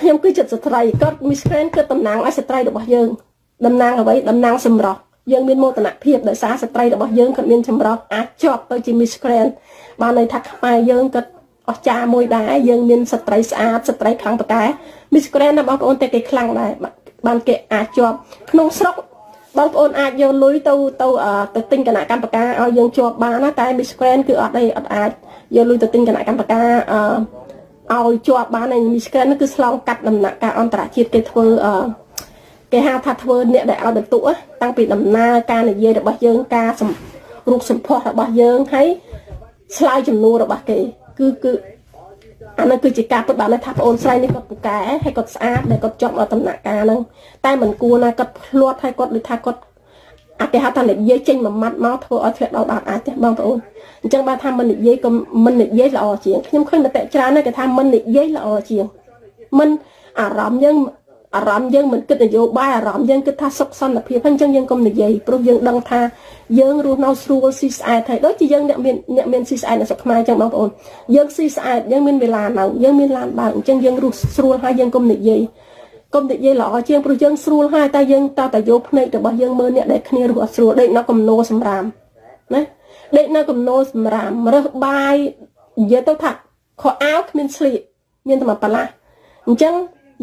ខ្ញុំគឺជាស្ត្រីគាត់ Miss Grand គឺតំណាងឲ្យស្ត្រីរបស់យើងតំណាងអ្វីតំណាងសម្រស់ យើងមានមោទនភាពដោយសារស្ត្រីរបស់យើងគាត់មានចម្រុះអាចជាប់ទៅជា Miss Grand បានន័យថាខ្មែរយើងគាត់អស្ចារ្យមួយដែរយើងមានស្ត្រីស្អាតស្ត្រីខ្លាំងប្រកែ Miss Grand ណាបងប្អូនតែគេខ្លាំងដែរបានគេអាចជាប់ក្នុងស្រុកបងប្អូនអាចយកលុយទៅទៅទៅទិញគណៈកម្មការឲ្យយើងជាប់បានណាតែ Miss Grand គឺអត់ទេអត់អាចយកលុយទៅទិញគណៈកម្មការអឺឲ្យជាប់បានហើយ Miss Grand គឺឆ្លងកាត់ដំណាក់កាលអន្តរជាតិគេធ្វើអឺ គេហៅថាធ្វើអ្នកដែលឲ្យបន្ទុកតាំងពីដំណើរការនិយាយរបស់យើងការរូបសម្ផស្សរបស់យើងហើយឆ្លើយចំនួនរបស់គេ គឺគឺអានោះគឺជាការពិតបានថាបងអូនស្រីនេះគាត់ពូកែហើយគាត់ស្អាតដែលគាត់ជាប់មកដំណាក់កាលហ្នឹងតែមិនគួរណាគាត់ភ្លាត់ហើយគាត់ដូចថាគាត់អាគេហៅថានិយាយចេញមួយម៉ាត់មកធ្វើឲ្យធ្លាក់ដល់ដាត់អាចទេបងប្អូនអញ្ចឹងបើថាមិននិយាយក៏មិននិយាយល្អជាងខ្ញុំឃើញតែច្រើនណាស់គេថាមិននិយាយល្អជាងមិនអារម្មណ៍យើង អារម្មណ៍យើងមិនគិតនយោបាយអារម្មណ៍យើងគិតថាសុខសន្តិភាពហ្នឹងអញ្ចឹងយើងកុំនិយាយព្រោះយើងដឹងថាយើងរស់នៅស្រួលស៊ីស្អែតហើយដូចជាយើងអ្នកមានអ្នកមានស៊ីស្អែតនៅស្រុកខ្មែរអញ្ចឹងបងប្អូនយើងស៊ីស្អែតយើងមានវេលានៅយើងមានឡានបើកអញ្ចឹងយើងរស់ស្រួលហើយយើងកុំនិយាយកុំនិយាយល្អជាងព្រោះយើងស្រួលហើយតែយើងតតែយកភ្នែករបស់យើងមើលអ្នកដែលគ្នារស់អត់ស្រួលដេកនៅកំណោសម្រាមណាដេកនៅកំណោសម្រាមរើសបាយនិយាយទៅថាខោអាវគ្មានស្លៀកមានតែមួយបន្លាស់អញ្ចឹង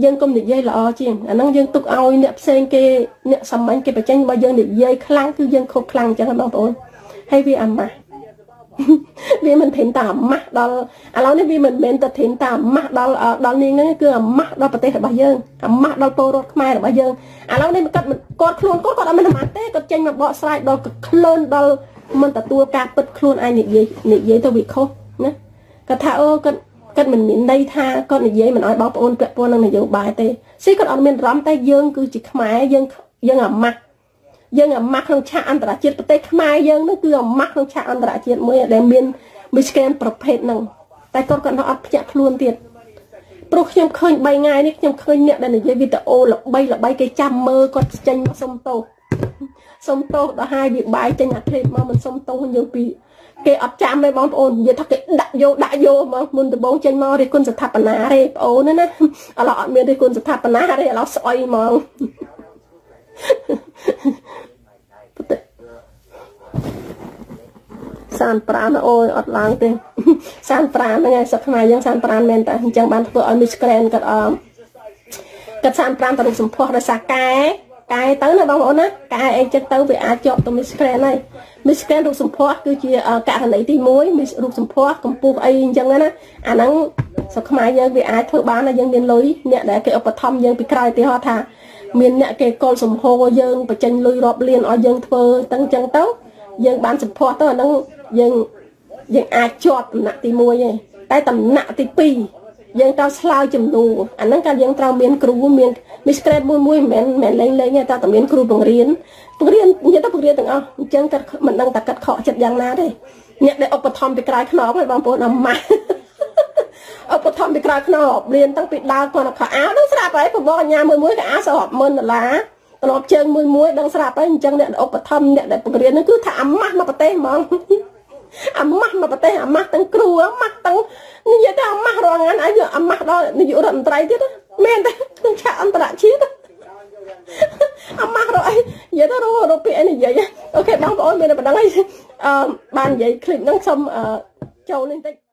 យើងកុំនិយាយល្អជាងអាហ្នឹងយើងទុកឲ្យអ្នកផ្សេងគេអ្នកសាមញ្ញគេបញ្ចេញបើយើងនិយាយខ្លាំងគឺយើងខុសខ្លាំងអញ្ចឹងបងប្អូនហើយវាអាម៉ាស់វាមិនធិនតាអាម៉ាស់ដល់ឥឡូវនេះវាមិនមែនតែធិនតាអាម៉ាស់ដល់ដល់នាងហ្នឹងគឺអាម៉ាស់ដល់ប្រទេសរបស់យើងអាម៉ាស់ដល់ពលរដ្ឋខ្មែររបស់យើងឥឡូវនេះគាត់គាត់ខ្លួនគាត់គាត់អត់មានអាម៉ាស់ទេគាត់ចេញមកបកស្រាយដល់ខ្លួនដល់មិនទទួលការពិតខ្លួនឯងនិយាយនិយាយទៅវាខុសណាគាត់ថាអូគាត់ គាត់មិនមានន័យថាគាត់និយាយមិនអោយបងប្អូនពាក់ព័ន្ធនឹងនយោបាយទេស្អីគាត់អត់មានអារម្មណ៍តែយើងគឺជាខ្មែរយើងយើងអាម៉ាស់យើងអាម៉ាស់ក្នុងឆាកអន្តរជាតិប្រទេសខ្មែរយើងនោះគឺអាម៉ាស់ក្នុងឆាកអន្តរជាតិមួយដែលមានមីស្កេនប្រភេទហ្នឹងតែគាត់គាត់នៅអត់ភ្ញាក់ខ្លួនទៀតព្រោះខ្ញុំឃើញ3ថ្ងៃនេះខ្ញុំឃើញអ្នកដែលនិយាយវីដេអូល្បីល្បីគេចាំមើលគាត់ចេញមកសុំទោសសុំទោសដល់ហើយវាបាយចេញអាឃ្លីបមកមិនសុំទោសយើងពី គេអត់ចាំទេបងប្អូននិយាយថាគេដាក់យកដាក់យកមកមុនដំបងចេញមករិះគន់ស្ថាបនាទេបងអូនណាឥឡូវអត់មានរិះគន់ស្ថាបនាទេឥឡូវស្អុយហ្មងសានប្រានអូយអត់ឡើងទេសានប្រានហ្នឹងឯងសឹកខ្មែរយើងសានប្រានមែនតែអញ្ចឹងបានធ្វើឲ្យមីស្ក្រែនគាត់អមគាត់សានប្រានទៅរូបសម្ផស្សដោយសារកែ កែទៅណាបងប្អូនណាកែអីចិត្តទៅវាអាចជាប់ទៅមីស្ក្រែនហើយ Miss Grand រូបសម្ផស្សគឺជាករណីទី1 Miss រូបសម្ផស្សកម្ពស់អីអញ្ចឹងណាអាហ្នឹងស្រុកខ្មែរយើងវាអាចធ្វើបានយើងមានលុយអ្នកដែលគេឧបត្ថម្ភយើងពីក្រៅទីហោះថាមានអ្នកគេកុលសំហោយើងបញ្ចេញលុយរាប់លានឲ្យយើងធ្វើទាំងអញ្ចឹងទៅយើងបានសម្ផស្សទៅអាហ្នឹងយើងយើងអាចជាប់ដំណាក់ទី1ឯងតែដំណាក់ទី2 យើងត្រូវឆ្លើយចំនួនអាហ្នឹងកាលយើងត្រូវមានគ្រូមាន Miss Grade មួយមួយមិនមែនលេងលេងទេតែតែមានគ្រូបង្រៀនបង្រៀននិយាយទៅបង្រៀនទាំងអស់អញ្ចឹងគាត់មិនដឹងតែគាត់ខកចិត្តយ៉ាងណាទេអ្នកដែលឧបត្ថម្ភពីក្រៅខ្នងហើយបងប្អូនអម៉ាស់ឧបត្ថម្ភពីក្រៅខ្នងរៀនតាំងពីដើមគាត់ខោអាវដឹងស្រាប់ហើយប្របងអញ្ញាមួយមួយក៏អាសរាប់ម៉ឺនដុល្លារត្រឡប់ជើងមួយមួយដឹងស្រាប់ហើយអញ្ចឹងអ្នកឧបត្ថម្ភអ្នកដែលបង្រៀនហ្នឹងគឺថាអាម៉ាស់មកប្រទេសហ្មង អាម៉ាស់មកប្រទេសអាម៉ាស់ទាំងគ្រូអាម៉ាស់ទាំងនិយាយទៅអាម៉ាស់រងងានឲ្យអាម៉ាស់ដល់នាយករដ្ឋមន្ត្រីទៀតមែនទេក្នុងឆាកអន្តរជាតិអាម៉ាស់រកអីនិយាយទៅរករកពាក្យអីនិយាយអូខេបងប្អូនមានតែប៉ុណ្្នឹងហើយអឺបាននិយាយឃ្លីបហ្នឹងសូមចូលនេះបន្តិច